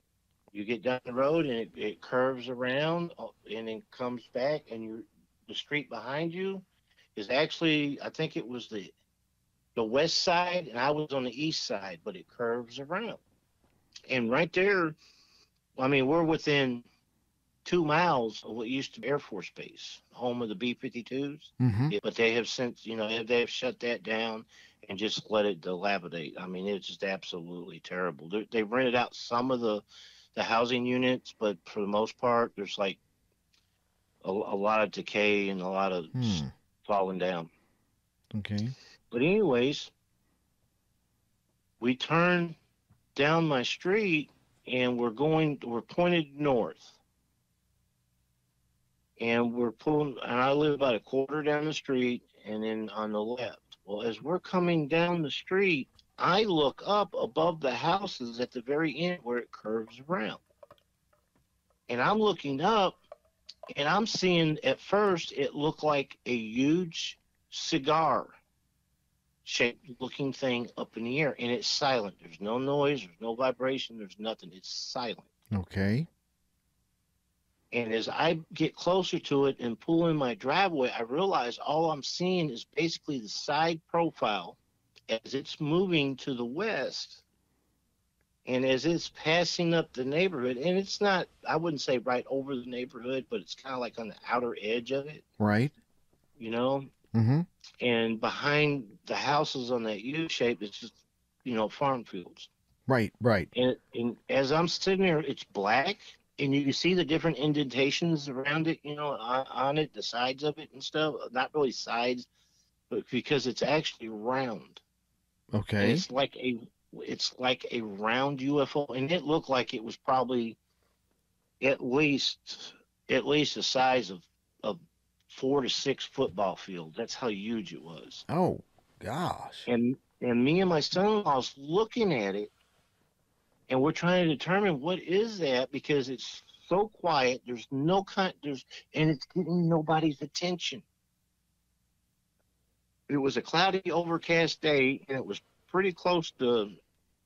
You get down the road and it, it curves around uh, and then comes back, and you the street behind you is actually I think it was the the west side, and I was on the east side, but it curves around. And right there, I mean, we're within two miles of what used to be Air Force Base, home of the B 52s. Mm-hmm. But they have since, you know, they have shut that down and just let it dilapidate. I mean, it's just absolutely terrible. They, they rented out some of the, the housing units, but for the most part, there's like a, a lot of decay and a lot of Hmm. falling down. Okay. But anyways, we turned down my street and we're going we're pointed north. And we're pulling and I live about a quarter down the street and then on the left. Well, as we're coming down the street, I look up above the houses at the very end where it curves around. And I'm looking up and I'm seeing at first it looked like a huge cigar shaped looking thing up in the air and it's silent. There's no noise, there's no vibration, there's nothing. It's silent. Okay. And as I get closer to it and pull in my driveway, I realize all I'm seeing is basically the side profile as it's moving to the west. And as it's passing up the neighborhood, and it's not, I wouldn't say right over the neighborhood, but it's kind of like on the outer edge of it, Right. you know? Mm-hmm. And behind the houses on that U shape, it's just, you know, farm fields. Right. Right. And, and as I'm sitting there, it's black, and you can see the different indentations around it, you know, on, on it, the sides of it and stuff. Not really sides, but because it's actually round. And Okay. it's like a, it's like a round UFO, and it looked like it was probably at least, at least the size of of four to six football fields. That's how huge it was Oh gosh. and and me and my son-in-law's looking at it and we're trying to determine what is that because it's so quiet there's no kind there's and it's getting nobody's attention it was a cloudy overcast day and it was pretty close to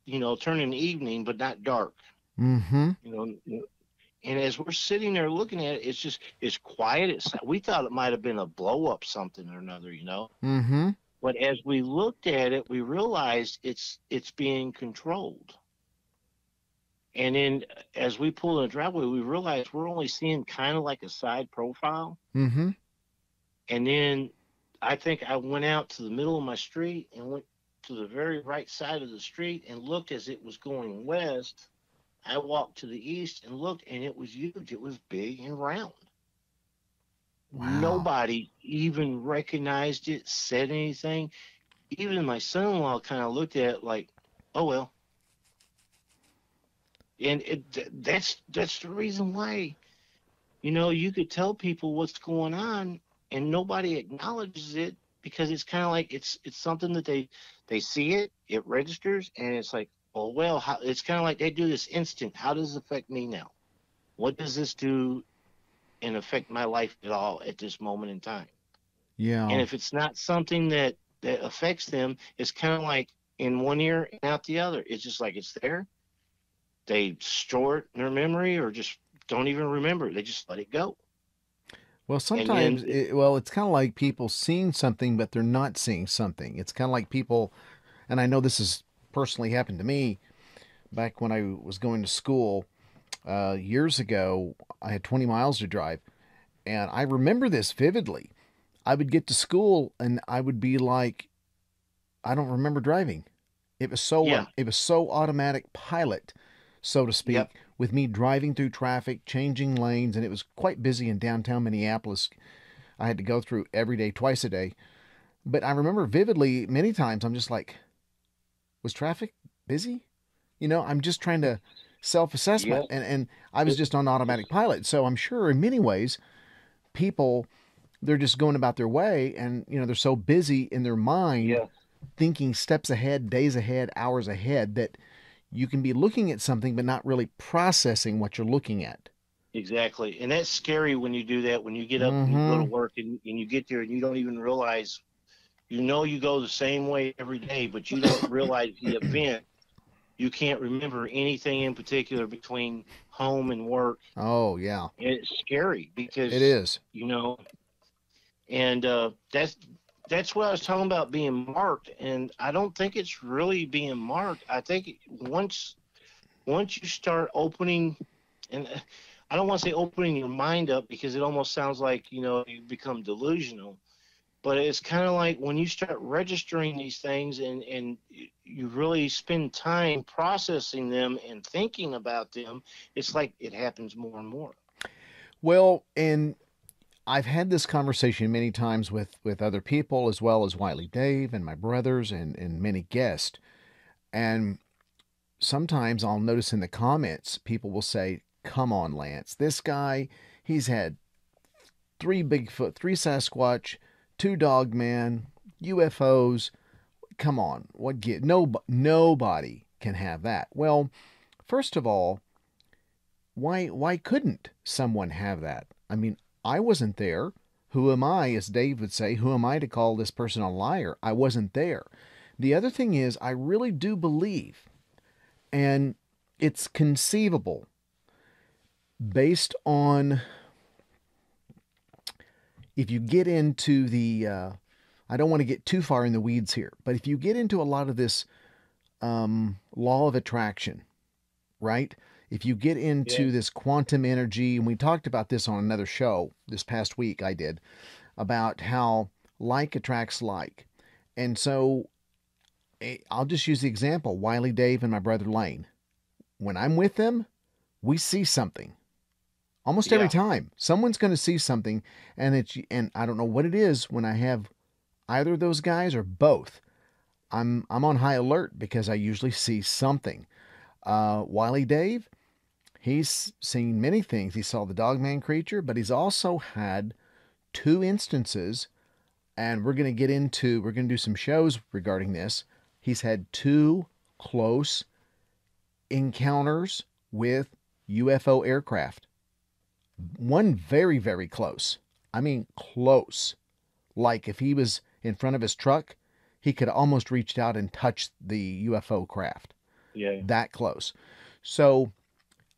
you know turning evening but not dark Mm-hmm. you know and as we're sitting there looking at it it's just it's quiet it's we thought it might have been a blow up something or another you know Mm-hmm. but as we looked at it, we realized it's it's being controlled. And then as we pulled in the driveway, we realized we're only seeing kind of like a side profile. Mm-hmm. And then I think I went out to the middle of my street and went to the very right side of the street and looked as it was going west. I walked to the east and looked, and it was huge. It was big and round. Wow. Nobody even recognized it, said anything. Even my son-in-law kind of looked at it like, "Oh well." And it, that's that's the reason why, you know, you could tell people what's going on, and nobody acknowledges it because it's kind of like it's it's something that they they see it, it registers, and it's like, oh well, how, it's kind of like they do this instant. How does it affect me now? What does this do and affect my life at all at this moment in time? Yeah. And if it's not something that that affects them, it's kind of like in one ear and out the other. It's just like it's there. They store it in their memory, or just don't even remember. They just let it go. Well, sometimes, it, well, it's kind of like people seeing something, but they're not seeing something. It's kind of like people, and I know this has personally happened to me back when I was going to school uh, years ago. I had 20 miles to drive, and I remember this vividly. I would get to school, and I would be like, I don't remember driving. It was so Yeah. it was so automatic pilot, so to speak, Yep. with me driving through traffic, changing lanes, and it was quite busy in downtown Minneapolis. I had to go through every day, twice a day. But I remember vividly many times I'm just like, was traffic busy? You know, I'm just trying to self assessment Yep. and, and I was just on automatic pilot. So I'm sure in many ways people they're just going about their way and you know they're so busy in their mind Yeah. thinking steps ahead days ahead hours ahead that you can be looking at something but not really processing what you're looking at Exactly. And that's scary when you do that, when you get up and you go to Mhm. work and, and you get there and you don't even realize, you know, you go the same way every day, but you don't realize the event. You can't remember anything in particular between home and work. oh yeah And it's scary because, it is you know, and uh, that's that's what I was talking about being marked. And I don't think it's really being marked. I think once once you start opening, and I don't want to say opening your mind up because it almost sounds like you know you become delusional. But it's kind of like when you start registering these things and, and you really spend time processing them and thinking about them, it's like it happens more and more. Well, and I've had this conversation many times with with other people as well as Wiley Dave and my brothers and and many guests. And sometimes I'll notice in the comments people will say, "Come on, Lance. This guy, he's had three Bigfoot, three Sasquatch, two Dogman, UFOs. Come on. What get no nobody can have that." Well, first of all, why why couldn't someone have that? I mean, I wasn't there. Who am I, as Dave would say, who am I to call this person a liar? I wasn't there. The other thing is, I really do believe, and it's conceivable based on if you get into the, uh, I don't want to get too far in the weeds here, but if you get into a lot of this um, law of attraction, right? If you get into Yeah. this quantum energy, and we talked about this on another show this past week, I did, about how like attracts like. And so eh, I'll just use the example Wiley Dave and my brother Lane. When I'm with them, we see something. Almost every Yeah. time, someone's going to see something, and it's and I don't know what it is when I have either of those guys or both. I'm I'm on high alert because I usually see something. Uh, Wiley Dave, he's seen many things. He saw the Dogman creature, but he's also had two instances, and we're going to get into we're going to do some shows regarding this. He's had two close encounters with UFO aircraft. One very very close. I mean close. Like if he was in front of his truck, he could almost reached out and touch the UFO craft Yeah. that close. So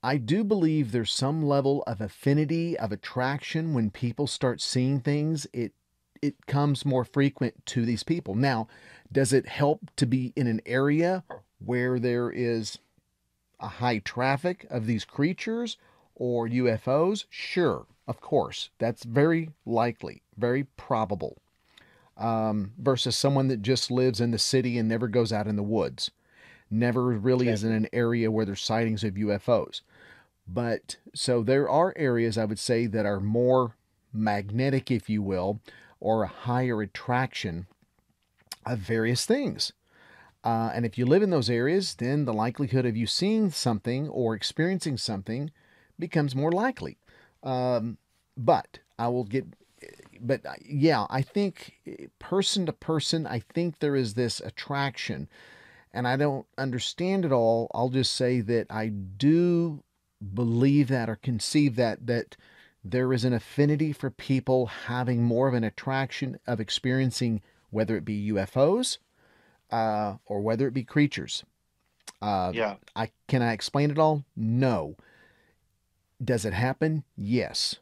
I do believe there's some level of affinity of attraction when people start seeing things. It it comes more frequent to these people. Now, does it help to be in an area where there is a high traffic of these creatures or UFOs? Sure, of course. That's very likely, very probable. Um, versus someone that just lives in the city and never goes out in the woods never really is in an area where there's sightings of UFOs. But so there are areas I would say that are more magnetic, if you will, or a higher attraction of various things. Uh, and if you live in those areas, then the likelihood of you seeing something or experiencing something becomes more likely. Um, but I will get, but uh, yeah, I think eh, person to person, I think there is this attraction and I don't understand it all. I'll just say that I do believe that or conceive that that there is an affinity for people having more of an attraction of experiencing whether it be UFOs uh, or whether it be creatures. Uh, Yeah. I can I explain it all? No. Does it happen? Yes.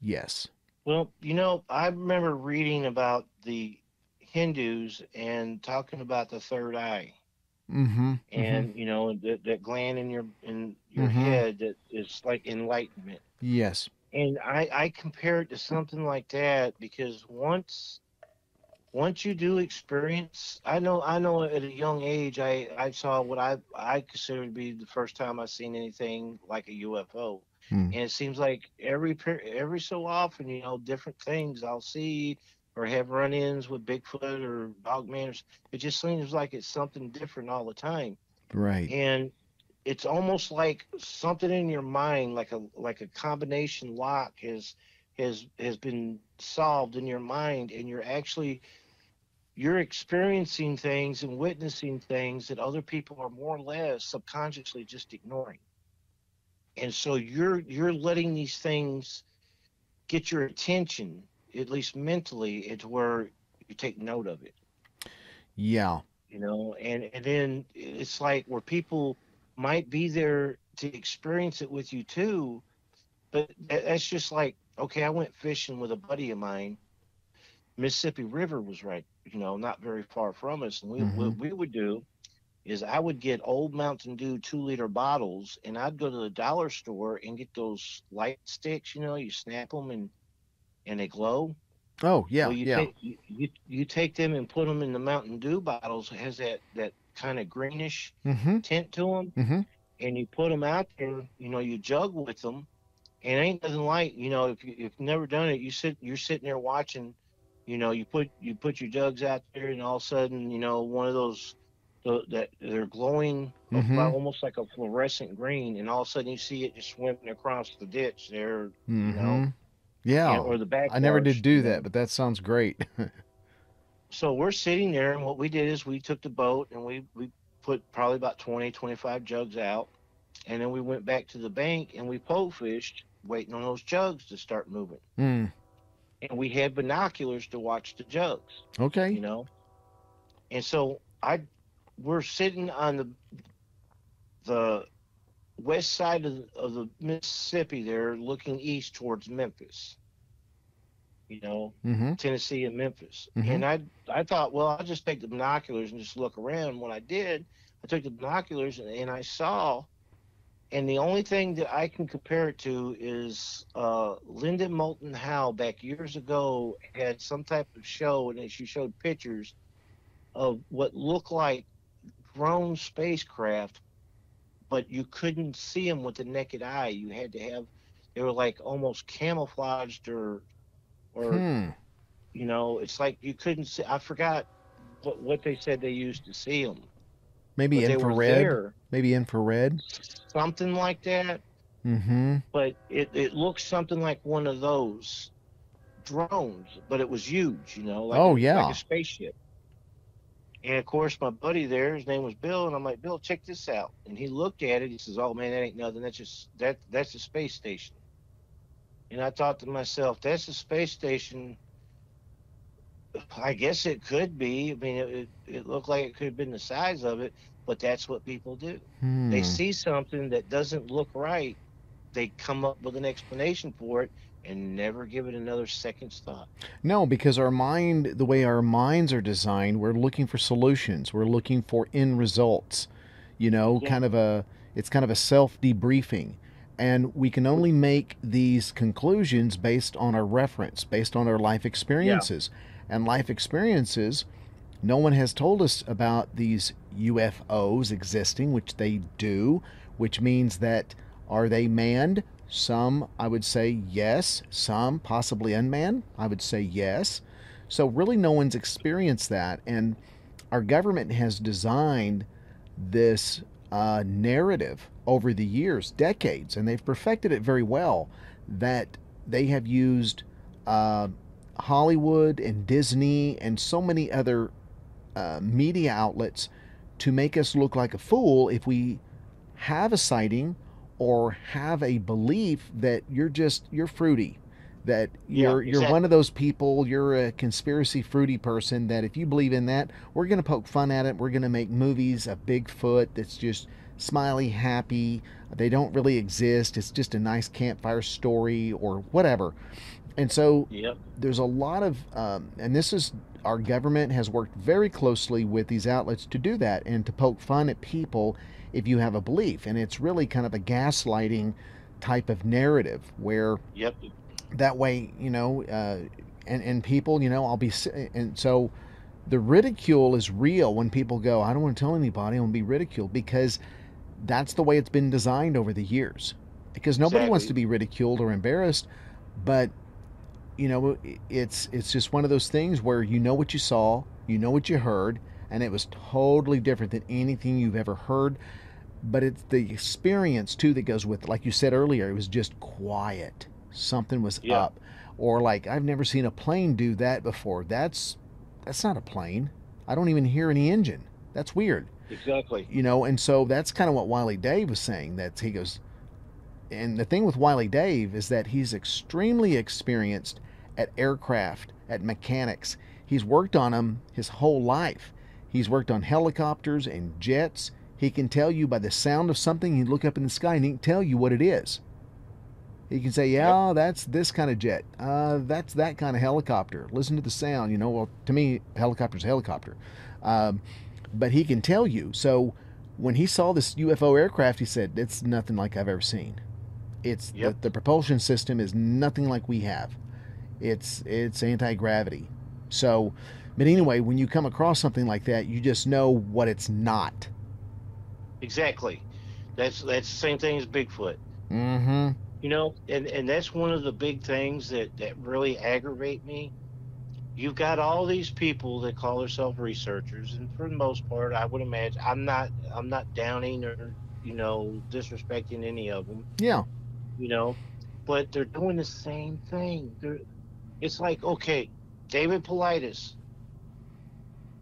Yes. Well, you know, I remember reading about the Hindus and talking about the third eye. Mm-hmm. and you know that, that gland in your in your Mhm. head that is like enlightenment yes. and i i compare it to something like that because once once you do experience i know i know at a young age i i saw what i i consider to be the first time i seen anything like a ufo Hmm. and it seems like every every so often you know different things i'll see or have run-ins with bigfoot or dogman it just seems like it's something different all the time Right. and it's almost like something in your mind like a like a combination lock has has has been solved in your mind and you're actually you're experiencing things and witnessing things that other people are more or less subconsciously just ignoring and so you're you're letting these things get your attention at least mentally it's where you take note of it Yeah. you know and and then it's like where people might be there to experience it with you too but that's just like okay i went fishing with a buddy of mine mississippi river was right you know not very far from us and we Mhm. what we would do is i would get old mountain dew two liter bottles and i'd go to the dollar store and get those light sticks you know you snap them and and they glow Oh, yeah, well, you yeah. take you, you you take them and put them in the Mountain Dew bottles. It has that that kind of greenish Mm-hmm. tint to them, Mm-hmm. and you put them out there. You know, you jug with them, and ain't nothing like you know if you, if you've never done it, you sit you're sitting there watching. You know, you put you put your jugs out there, and all of a sudden, you know, one of those the, that they're glowing Mhm. almost like a fluorescent green, and all of a sudden you see it just swimming across the ditch there, Mm-hmm. know, Yeah. or the back. I never did do that, but that sounds great. so we're sitting there and what we did is we took the boat and we we put probably about 20 25 jugs out and then we went back to the bank and we pole fished waiting on those jugs to start moving mm. and we had binoculars to watch the jugs Okay. you know and so i we're sitting on the the west side of the, of the mississippi there looking east towards memphis you know Mm-hmm. Tennessee and Memphis. Mhm. And I I thought, well, I'll just take the binoculars and just look around. When I did, I took the binoculars and, and I saw, and the only thing that I can compare it to is uh, Linda Moulton Howe back years ago had some type of show, and she showed pictures of what looked like drone spacecraft, but you couldn't see them with the naked eye. You had to have, they were like almost camouflaged or, or Hmm. you know, it's like you couldn't see. I forgot what what they said they used to see them. Maybe but infrared. Maybe infrared. something like that. Mm-hmm. But it it looks something like one of those drones, but it was huge. You know, like Oh, a, yeah. like a spaceship. And of course, my buddy there, his name was Bill, and I'm like, Bill, check this out. And he looked at it. He says, Oh man, that ain't nothing. That's just that that's a space station. And I thought to myself, that's a space station. I guess it could be. I mean, it, it, looked like it could have been the size of it, but that's what people do. Hmm. They see something that doesn't look right, they come up with an explanation for it and never give it another second's thought. No, because our mind, the way our minds are designed, we're looking for solutions. We're looking for end results. You know, Yeah. kind of a, it's kind of a self debriefing. And we can only make these conclusions based on our reference, based on our life experiences. And life experiences, no one has told us about these UFOs existing, which they do, which means that are they manned? Some, I would say yes. Some, possibly unmanned. I would say yes. So, really, no one's experienced that. And our government has designed this uh, narrative over the years, decades, and they've perfected it very well. That they have used uh, Hollywood and Disney and so many other uh, media outlets to make us look like a fool if we have a sighting or have a belief that you're just you're fruity that you're you're exactly. one of those people you're a conspiracy fruity person that if you believe in that we're going to poke fun at it we're going to make movies of bigfoot that's just smiley happy they don't really exist it's just a nice campfire story or whatever and so Yep. there's a lot of um, and this is our government has worked very closely with these outlets to do that and to poke fun at people if you have a belief. And it's really kind of a gaslighting type of narrative where Yep. that way you know uh, and and people you know i'll be and so the ridicule is real when people go i don't want to tell anybody i want to be ridiculed because that's the way it's been designed over the years. Because nobody wants to be ridiculed or embarrassed but you know it's it's just one of those things where you know what you saw you know what you heard and it was totally different than anything you've ever heard but it's the experience too that goes with it like you said earlier it was just quiet something was Yeah. up or like I've never seen a plane do that before. That's that's not a plane. I don't even hear any engine. That's weird. Exactly. You know, and so that's kind of what Wiley Dave was saying. That he goes, and the thing with Wiley Dave is that he's extremely experienced at aircraft, at mechanics. He's worked on them his whole life. He's worked on helicopters and jets. He can tell you by the sound of something, you look up in the sky and he can tell you what it is. He can say, yeah, yep. that's this kind of jet. Uh, that's that kind of helicopter. Listen to the sound. You know, well, to me, helicopter's a helicopter. Um, but he can tell you. So when he saw this UFO aircraft, he said, it's nothing like I've ever seen. It's yep. the, the propulsion system is nothing like we have. It's it's anti gravity. So, but anyway, when you come across something like that, you just know what it's not. Exactly. That's that's the same thing as Bigfoot. Mm-hmm. You know, and and that's one of the big things that that really aggravate me. You've got all these people that call themselves researchers, and for the most part, I would imagine I'm not I'm not downing or you know disrespecting any of them. Yeah. You know, but they're doing the same thing. They're, it's like okay, David Paulides.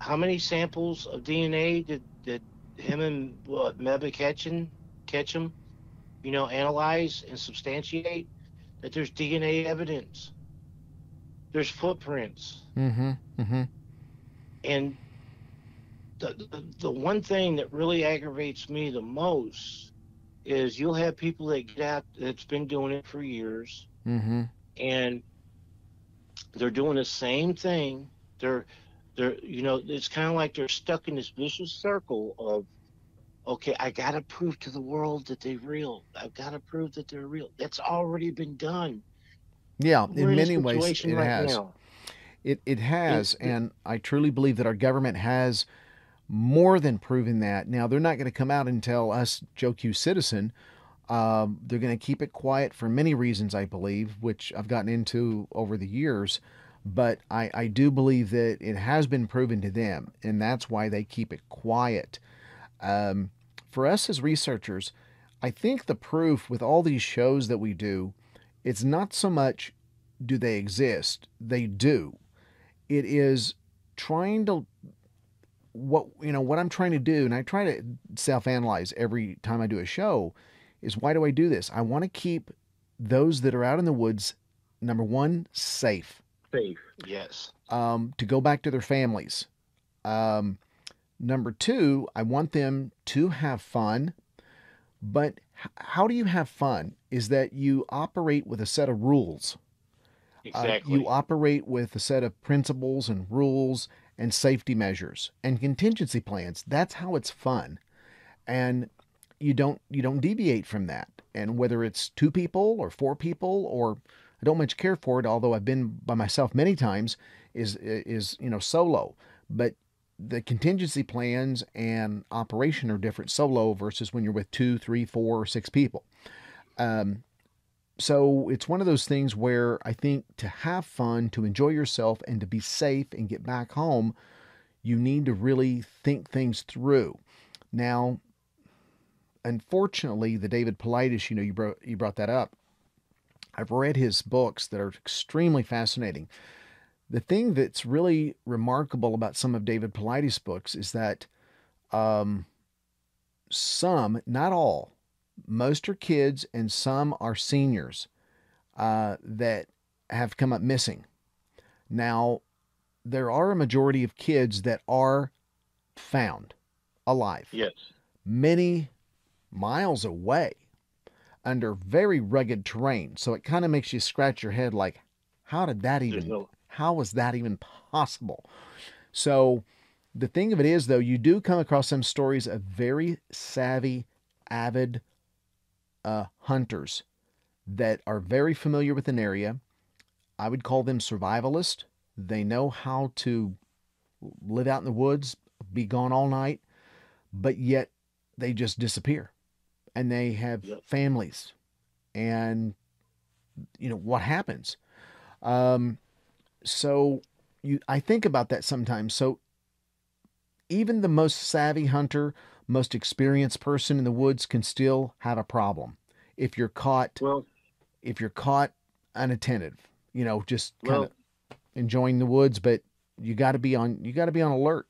How many samples of DNA did did him and what Melba Ketchum, Ketchum, you know, analyze and substantiate that there's DNA evidence. There's footprints. Mm-hmm. Mm-hmm. And the, the the one thing that really aggravates me the most is you'll have people that get out that's been doing it for years, mm-hmm. and they're doing the same thing. They're they're you know it's kind of like they're stuck in this vicious circle of okay i gotta prove to the world that they're real. I've gotta prove that they're real. That's already been done. Yeah We're in many in ways it right has. now. it it has it, and i truly believe that our government has more than proven that. Now they're not going to come out and tell us joe q citizen um, they're going to keep it quiet for many reasons i believe which i've gotten into over the years but I, I do believe that it has been proven to them, and that's why they keep it quiet. Um, for us as researchers, I think the proof with all these shows that we do, it's not so much do they exist, they do. It is trying to what you know what I'm trying to do, and I try to self-analyze every time I do a show, is why do I do this? I want to keep those that are out in the woods, number one, safe safe. Yes. Um, to go back to their families. Um, number two, I want them to have fun. But how do you have fun? Is that you operate with a set of rules. Exactly. Uh, you operate with a set of principles and rules and safety measures and contingency plans. That's how it's fun. And you don't you don't deviate from that. And whether it's two people or four people or I don't much care for it, although I've been by myself many times, is is you know solo. But the contingency plans and operation are different solo versus when you're with two, three, four, or six people. Um, so it's one of those things where I think to have fun, to enjoy yourself, and to be safe and get back home, you need to really think things through. Now, unfortunately, the David Paulides, you know, you brought you brought that up. I've read his books that are extremely fascinating. The thing that's really remarkable about some of David Paulides' books is that um, some, not all, most are kids and some are seniors uh, that have come up missing. Now, there are a majority of kids that are found alive. Yes. Many miles away under very rugged terrain. So it kind of makes you scratch your head like, how did that even, no... how was that even possible? So the thing of it is, though, you do come across some stories of very savvy, avid uh, hunters that are very familiar with an area. I would call them survivalist. They know how to live out in the woods, be gone all night, but yet they just disappear and they have yep. families and you know what happens um so you i think about that sometimes so even the most savvy hunter most experienced person in the woods can still have a problem if you're caught well if you're caught unattended you know, just kind of well, enjoying the woods, but you got to be on you got to be on alert.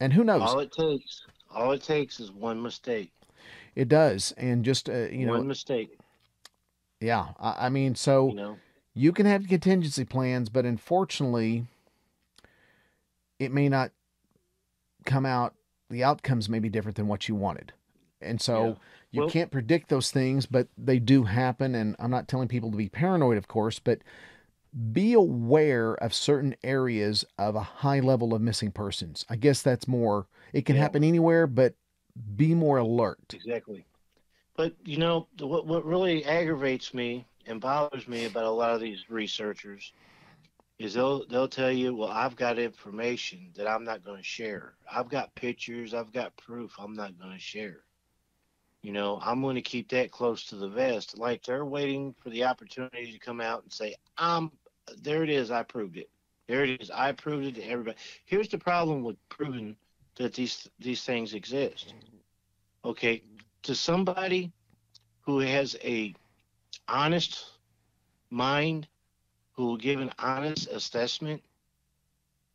And who knows? All it takes, all it takes is one mistake. It does, and just uh, you know, one mistake. Yeah, I, I mean, so you, know? you can have contingency plans, but unfortunately, it may not come out. The outcomes may be different than what you wanted, and so. Yeah. You well, can't predict those things, but they do happen. And I'm not telling people to be paranoid, of course, but be aware of certain areas of a high level of missing persons. I guess that's more, it can yeah. happen anywhere, but be more alert. Exactly. But, you know, what, what really aggravates me and bothers me about a lot of these researchers is they'll, they'll tell you, well, I've got information that I'm not going to share. I've got pictures, I've got proof I'm not going to share. You know, I'm going to keep that close to the vest. Like they're waiting for the opportunity to come out and say, I'm there it is. I proved it. There it is. I proved it to everybody. Here's the problem with proving that these these things exist. Okay, to somebody who has a honest mind, who will give an honest assessment,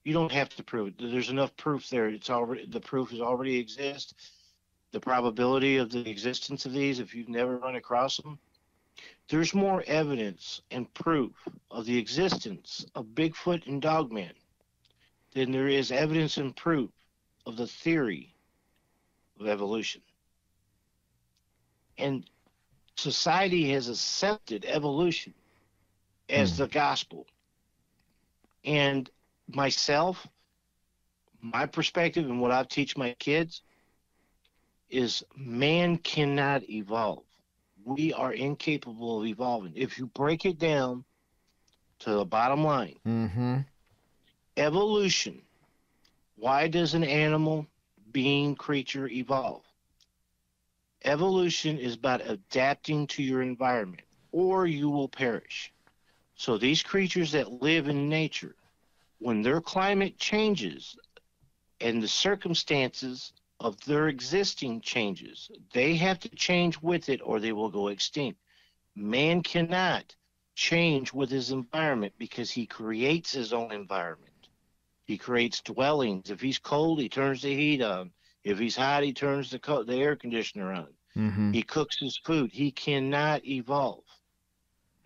you don't have to prove it. There's enough proof there. It's already the proof is already exist. The probability of the existence of these, if you've never run across them, there's more evidence and proof of the existence of Bigfoot and Dogman than there is evidence and proof of the theory of evolution. And society has accepted evolution as mm. the gospel. And myself, my perspective and what I teach my kids is man cannot evolve we are incapable of evolving. If you break it down to the bottom line, mm-hmm. evolution. Why does an animal, being, creature evolve? Evolution is about adapting to your environment, or you will perish. So these creatures that live in nature, when their climate changes and the circumstances of their existing changes. They have to change with it or they will go extinct. Man cannot change with his environment because he creates his own environment. He creates dwellings. If he's cold, he turns the heat on. If he's hot, he turns the, co- the air conditioner on. Mm-hmm. He cooks his food. He cannot evolve,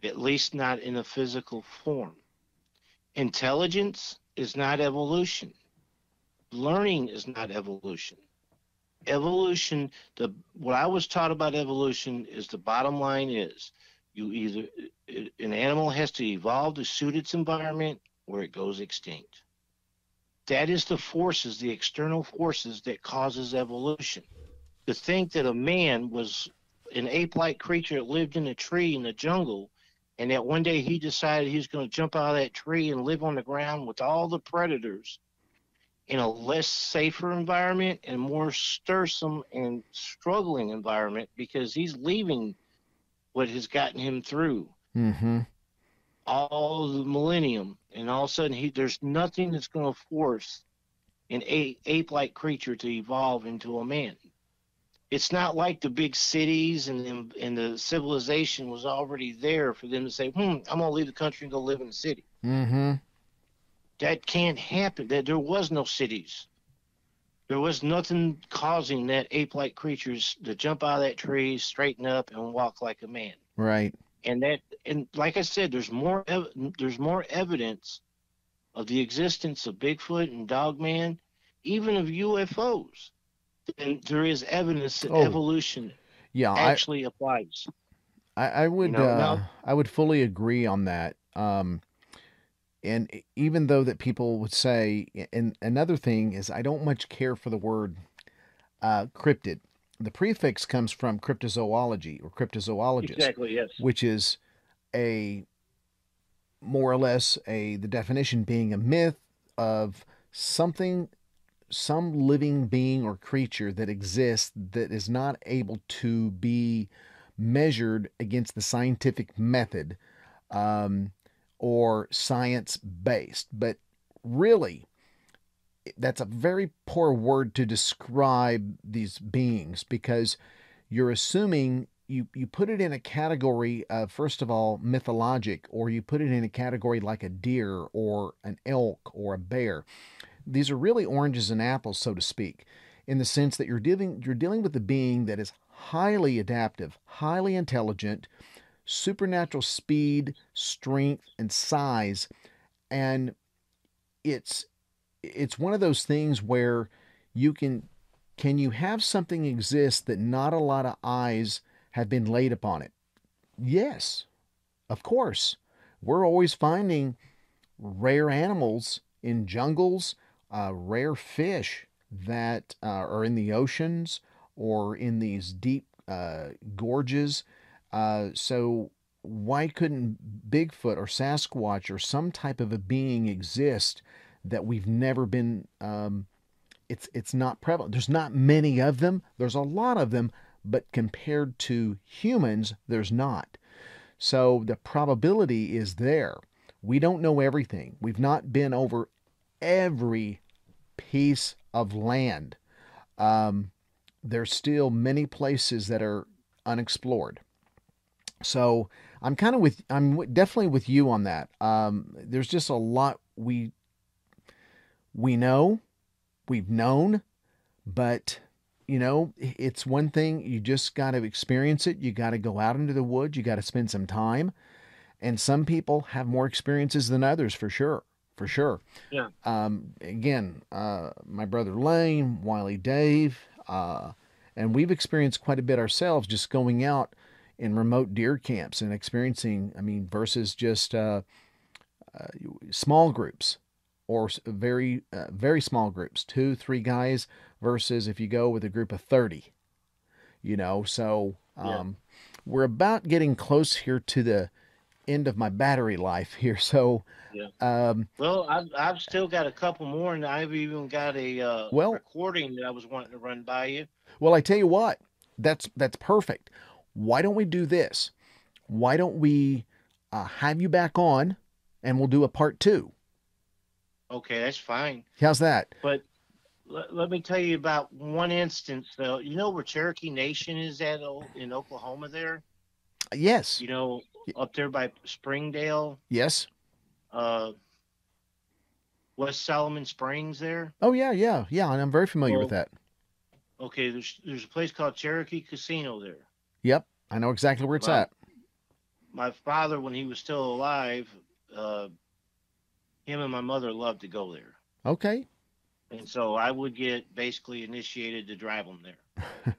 at least not in a physical form. Intelligence is not evolution. Learning is not evolution evolution the what i was taught about evolution is the bottom line is you either an animal has to evolve to suit its environment or it goes extinct that is the forces the external forces that causes evolution. To think that a man was an ape-like creature that lived in a tree in the jungle and that one day he decided he was going to jump out of that tree and live on the ground with all the predators in a less safer environment and more stirsome and struggling environment because he's leaving what has gotten him through. Mm-hmm. all the millennium and all of a sudden he there's nothing that's going to force an ape-like creature to evolve into a man it's not like the big cities and, and the civilization was already there for them to say hmm i'm going to leave the country and go live in the city mm-hmm that can't happen. That there was no cities. There was nothing causing that ape-like creatures to jump out of that tree, straighten up, and walk like a man. Right. And that, and like I said, there's more ev- there's more evidence of the existence of Bigfoot and Dogman, even of UFOs, than there is evidence that oh, evolution yeah, actually I, applies. I, I would you know, uh, now, I would fully agree on that. Um, and even though that people would say, and another thing is, I don't much care for the word uh, cryptid. The prefix comes from cryptozoology or cryptozoologist, exactly, yes, which is a more or less a the definition being a myth of something some living being or creature that exists that is not able to be measured against the scientific method um, or science based. But really, that's a very poor word to describe these beings because you're assuming you you put it in a category of first of all mythologic, or you put it in a category like a deer or an elk or a bear. These are really oranges and apples, so to speak, in the sense that you're dealing you're dealing with a being that is highly adaptive, highly intelligent, supernatural speed, strength, and size, and it's it's one of those things where you can can you have something exist that not a lot of eyes have been laid upon it? Yes, of course. We're always finding rare animals in jungles, uh, rare fish that uh, are in the oceans or in these deep uh, gorges. Uh, so, why couldn't Bigfoot or Sasquatch or some type of a being exist that we've never been? Um, it's it's not prevalent. There's not many of them. There's a lot of them, but compared to humans, there's not. So the probability is there. We don't know everything. We've not been over every piece of land. Um, there's still many places that are unexplored. So I'm kind of with I'm definitely with you on that. Um, there's just a lot we we know, we've known, but you know, it's one thing you just got to experience it. You got to go out into the woods. You got to spend some time. And some people have more experiences than others for sure. For sure. Yeah. Um, again, uh, my brother Lane, Wiley Dave, uh, and we've experienced quite a bit ourselves just going out in remote deer camps and experiencing, I mean, versus just uh, uh small groups or very, uh, very small groups, two, three guys versus if you go with a group of 30 you know? So um, yeah. we're about getting close here to the end of my battery life here so yeah. Um, well I've, I've still got a couple more and i've even got a uh, well, recording that i was wanting to run by you. Well i tell you what that's that's perfect. Why don't we do this? Why don't we uh, have you back on and we'll do a part two okay that's fine how's that but let, let me tell you about one instance though. You know where Cherokee Nation is at in Oklahoma there? Yes. You know, up there by Springdale? Yes. Uh West Siloam Springs there? Oh yeah, yeah, yeah, and I'm very familiar well, with that. Okay, there's there's a place called Cherokee Casino there. Yep, I know exactly where it's well, at. My father, when he was still alive, uh, him and my mother loved to go there. Okay and so I would get basically initiated to drive them there.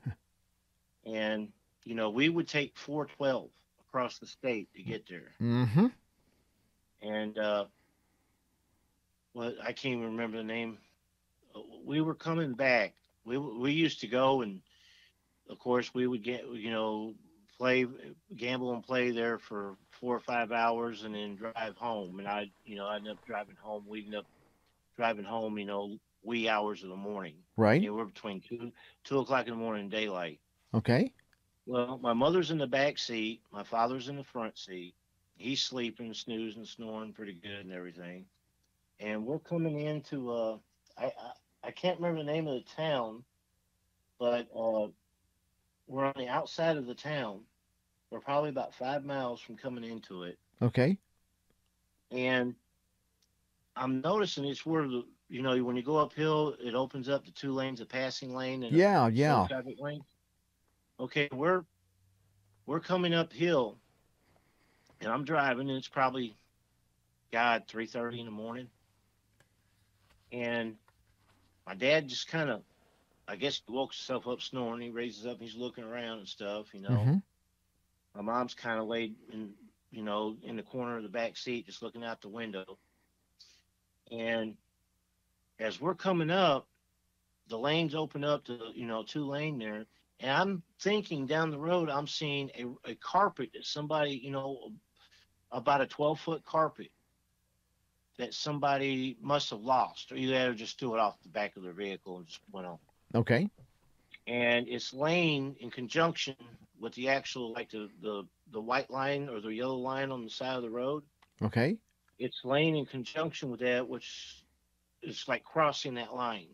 and you know, we would take 412 across the state to get there. Mm-hmm. And uh, well, I can't even remember the name. We were coming back. We we used to go, and of course, we would get you know play, gamble and play there for four or five hours, and then drive home. And I, you know, I end up driving home. We ended up driving home, you know, wee hours of the morning. Right. You know, we're between two two o'clock in the morning and daylight. Okay. Well, my mother's in the back seat. My father's in the front seat. He's sleeping, snoozing, snoring pretty good and everything. And we're coming into uh, I, I I can't remember the name of the town, but uh, we're on the outside of the town. We're probably about five miles from coming into it. Okay. And I'm noticing it's where the you know, when you go uphill, it opens up to two lanes, a passing lane and yeah, yeah. traffic lane. Okay, we're we're coming uphill, and I'm driving, and it's probably, God, three thirty in the morning, and my dad just kind of, I guess, woke himself up snoring. He raises up, he's looking around and stuff, you know. Mm-hmm. My mom's kind of laid in, you know, in the corner of the back seat, just looking out the window, and as we're coming up, the lanes open up to you know two lane there, and I'm thinking down the road, I'm seeing a, a carpet that somebody you know about a 12 foot carpet that somebody must have lost, or either just threw it off the back of their vehicle and just went on. Okay. And it's laying in conjunction with the actual like the the the white line or the yellow line on the side of the road. Okay. It's laying in conjunction with that, which it's like crossing that line,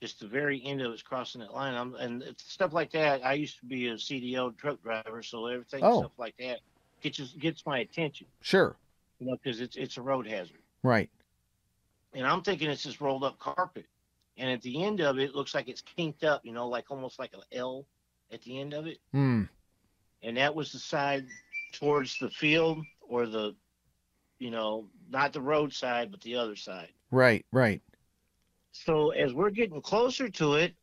just the very end of it's crossing that line. I'm, and it's stuff like that. I used to be a CDL truck driver, so everything Oh. stuff like that gets gets my attention. Sure. You know, because it's it's a road hazard. Right. And I'm thinking it's this rolled up carpet, and at the end of it, it looks like it's kinked up. You know, like almost like an L at the end of it. Hmm. And that was the side towards the field or the, you know, not the roadside, but the other side. Right. Right. So as we're getting closer to it,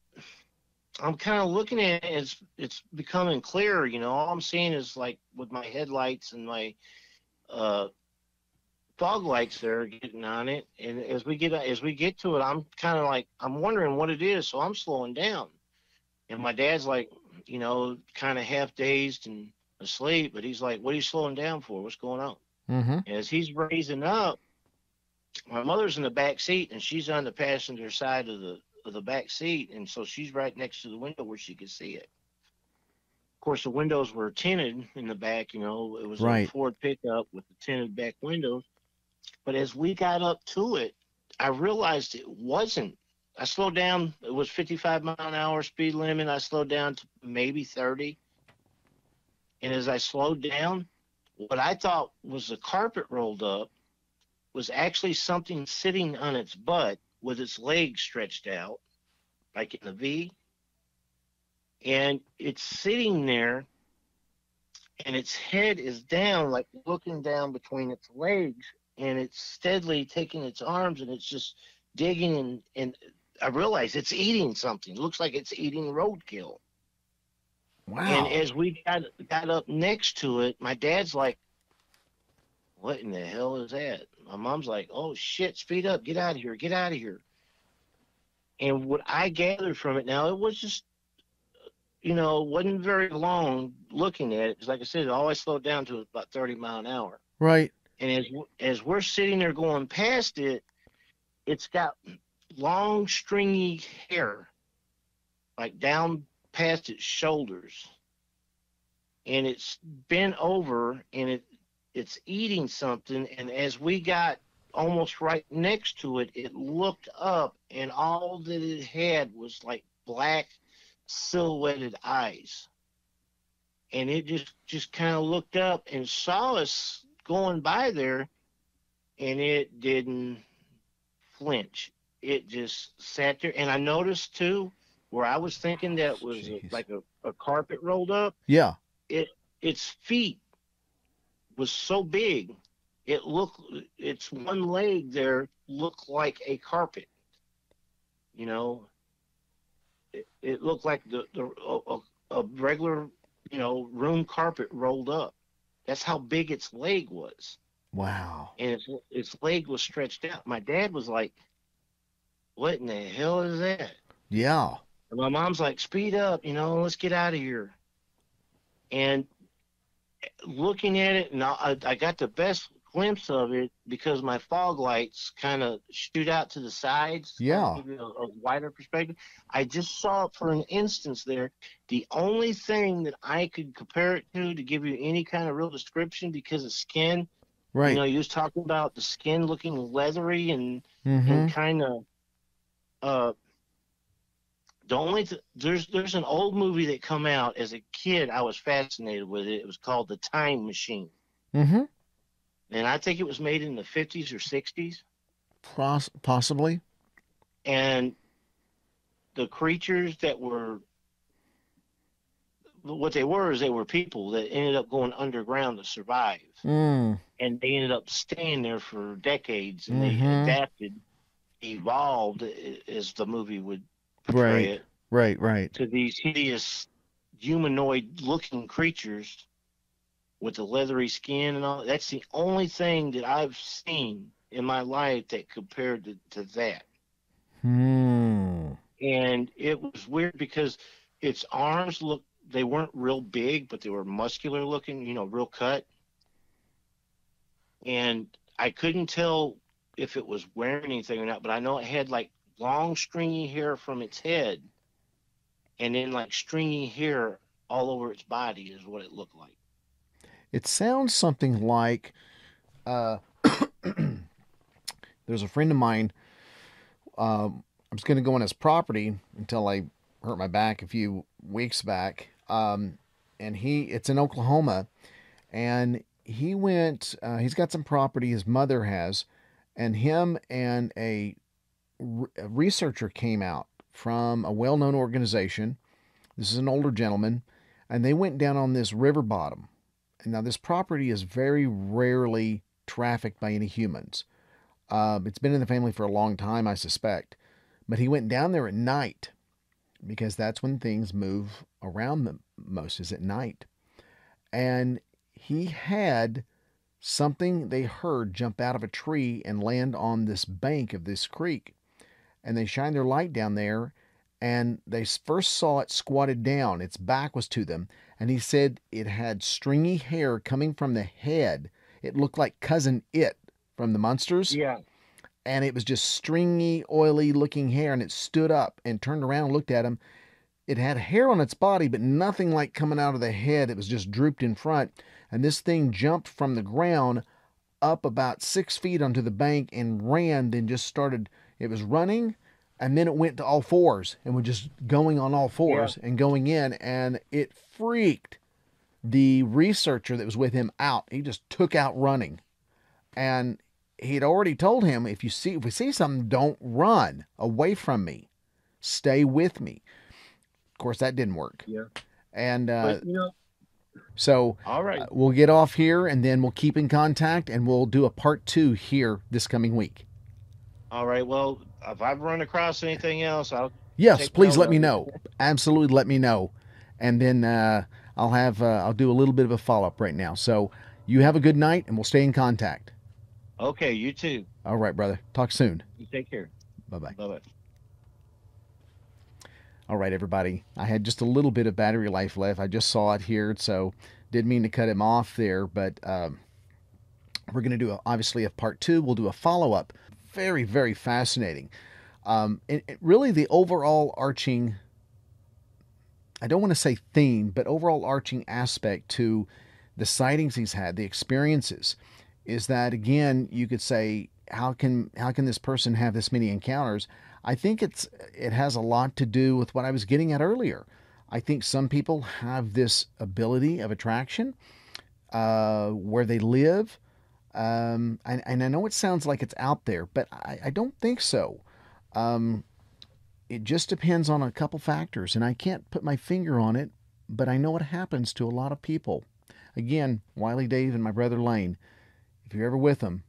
I'm kind of looking at it. It's it's becoming clearer. You know, all I'm seeing is like with my headlights and my uh, fog lights there getting on it. And as we get as we get to it, I'm kind of like I'm wondering what it is. So I'm slowing down. And my dad's like, you know, kind of half dazed and asleep, but he's like, "What are you slowing down for? What's going on?" Mm-hmm. As he's raising up, my mother's in the back seat and she's on the passenger side of the of the back seat, and so she's right next to the window where she could see it. Of course, the windows were tinted in the back. You know, it was Right. a Ford pickup with the tinted back windows. But as we got up to it, I realized it wasn't. I slowed down. It was 55 mile an hour speed limit. I slowed down to maybe 30. And as I slowed down, what I thought was the carpet rolled up was actually something sitting on its butt with its legs stretched out, like in a V. And it's sitting there, and its head is down, like looking down between its legs, and it's steadily taking its arms and it's just digging and, and I realize it's eating something. It looks like it's eating roadkill. Wow. And as we got got up next to it, my dad's like, "What in the hell is that?" My mom's like, "Oh shit, speed up, get out of here, get out of here." And what I gathered from it now, it was just, you know, wasn't very long looking at it. 'cause like I said, all I slowed down to was about thirty mile an hour. right. And as as we're sitting there going past it, it's got long stringy hair, like down past its shoulders, and it's bent over and it it's eating something. And as we got almost right next to it, it looked up, and all that it had was like black silhouetted eyes. And it just just kind of looked up and saw us going by there, and it didn't flinch. It just sat there, and I noticed too, where I was thinking that was a, like a, a carpet rolled up. Yeah. It its feet was so big, it looked its one leg there looked like a carpet. You know, it, it looked like the the a, a, regular you know room carpet rolled up. That's how big its leg was Wow. and its its leg was stretched out. My dad was like, "What in the hell is that?" Yeah. And my mom's like, "Speed up, you know, let's get out of here." And looking at it, and I, I got the best glimpse of it because my fog lights kind of shoot out to the sides. Yeah. a, a wider perspective. I just saw it for an instance there. The only thing that I could compare it to to give you any kind of real description because of skin Right. you know, you was talking about the skin looking leathery and, mm-hmm. and kind of. Uh, the only th- there's there's an old movie that come out as a kid. I was fascinated with it. It was called The Time Machine, Mm-hmm. and I think it was made in the 50s or 60s. Poss- possibly. And the creatures that were what they were is they were people that ended up going underground to survive. Mm. and they ended up staying there for decades and Mhm. they adapted evolved as the movie would portray Right. it Right. Right. to these hideous humanoid looking creatures with the leathery skin and all that's the only thing that i've seen in my life that compared to, to that Hmm. and it was weird because its arms looked they weren't real big but they were muscular looking you know real cut and i couldn't tell if it was wearing anything or not but i know it had like long stringy hair from its head and then like stringy hair all over its body is what it looked like It sounds something like uh, there's a friend of mine. Um, I was going to go on his property until I hurt my back a few weeks back. Um, and he, it's in Oklahoma, and he went. Uh, he's got some property his mother has, and him and a, a researcher came out from a well-known organization. This is an older gentleman, and they went down on this river bottom. And now this property is very rarely trafficked by any humans. Uh, it's been in the family for a long time, I suspect. But he went down there at night because that's when things move around the most is at night. And he had something they heard jump out of a tree and land on this bank of this creek. And they shined their light down there and they first saw it squatted down. Its back was to them. And he said it had stringy hair coming from the head. It looked like Cousin It from the Munsters. Yeah. And it was just stringy, oily looking hair. And it stood up and turned around and looked at him. It had hair on its body, but nothing like coming out of the head. It was just drooped in front. And this thing jumped from the ground up about six feet onto the bank and ran, then just started, it was running and then it went to all fours and was just going on all fours yeah. and going in and it freaked the researcher that was with him out he just took out running and he'd already told him if you see if we see something don't run away from me stay with me course that didn't work yeah and uh, but, you know so all right uh, we'll get off here and then we'll keep in contact and we'll do a part two here this coming week all right well if I've run across anything else, I'll. Yes, please let me know. Absolutely, let me know, and then uh, I'll have uh, I'll do a little bit of a follow up right now. So you have a good night, and we'll stay in contact. Okay, you too. All right, brother. Talk soon. You take care. Bye bye. Bye bye. All right, everybody. I had just a little bit of battery life left. I just saw it here, so didn't mean to cut him off there, but um, we're going to do a, obviously a part two. We'll do a follow up very, very fascinating. Um, and, and really, the overall arching, I don't want to say theme, but overall arching aspect to the sightings he's had, the experiences, is that again, you could say, how can how can this person have this many encounters? I think it's it has a lot to do with what I was getting at earlier. I think some people have this ability of attraction uh, where they live um, and, and I know it sounds like it's out there, but I, I don't think so. Um, it just depends on a couple factors, and I can't put my finger on it, but I know it happens to a lot of people. Again, Wiley Dave and my brother Lane, if you're ever with them,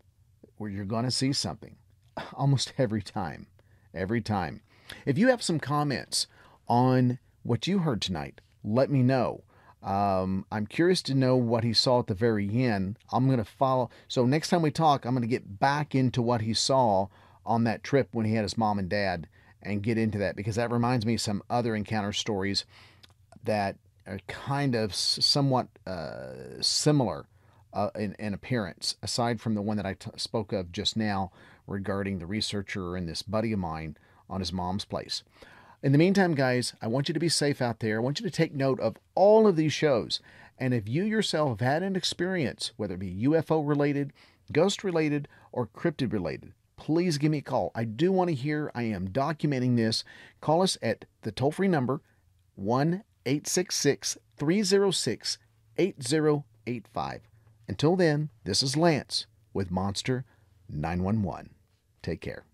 you're going to see something almost every time. Every time. If you have some comments on what you heard tonight, let me know. Um, I'm curious to know what he saw at the very end. I'm going to follow. So next time we talk, I'm going to get back into what he saw on that trip when he had his mom and dad and get into that because that reminds me of some other encounter stories that are kind of somewhat uh, similar uh, in, in, appearance, aside from the one that I t- spoke of just now regarding the researcher and this buddy of mine on his mom's place. In the meantime, guys, I want you to be safe out there. I want you to take note of all of these shows. And if you yourself have had an experience, whether it be UFO related, ghost related, or cryptid related, please give me a call. I do want to hear. I am documenting this. Call us at the toll free number 1 866 306 8085. Until then, this is Lance with Monster 911. Take care.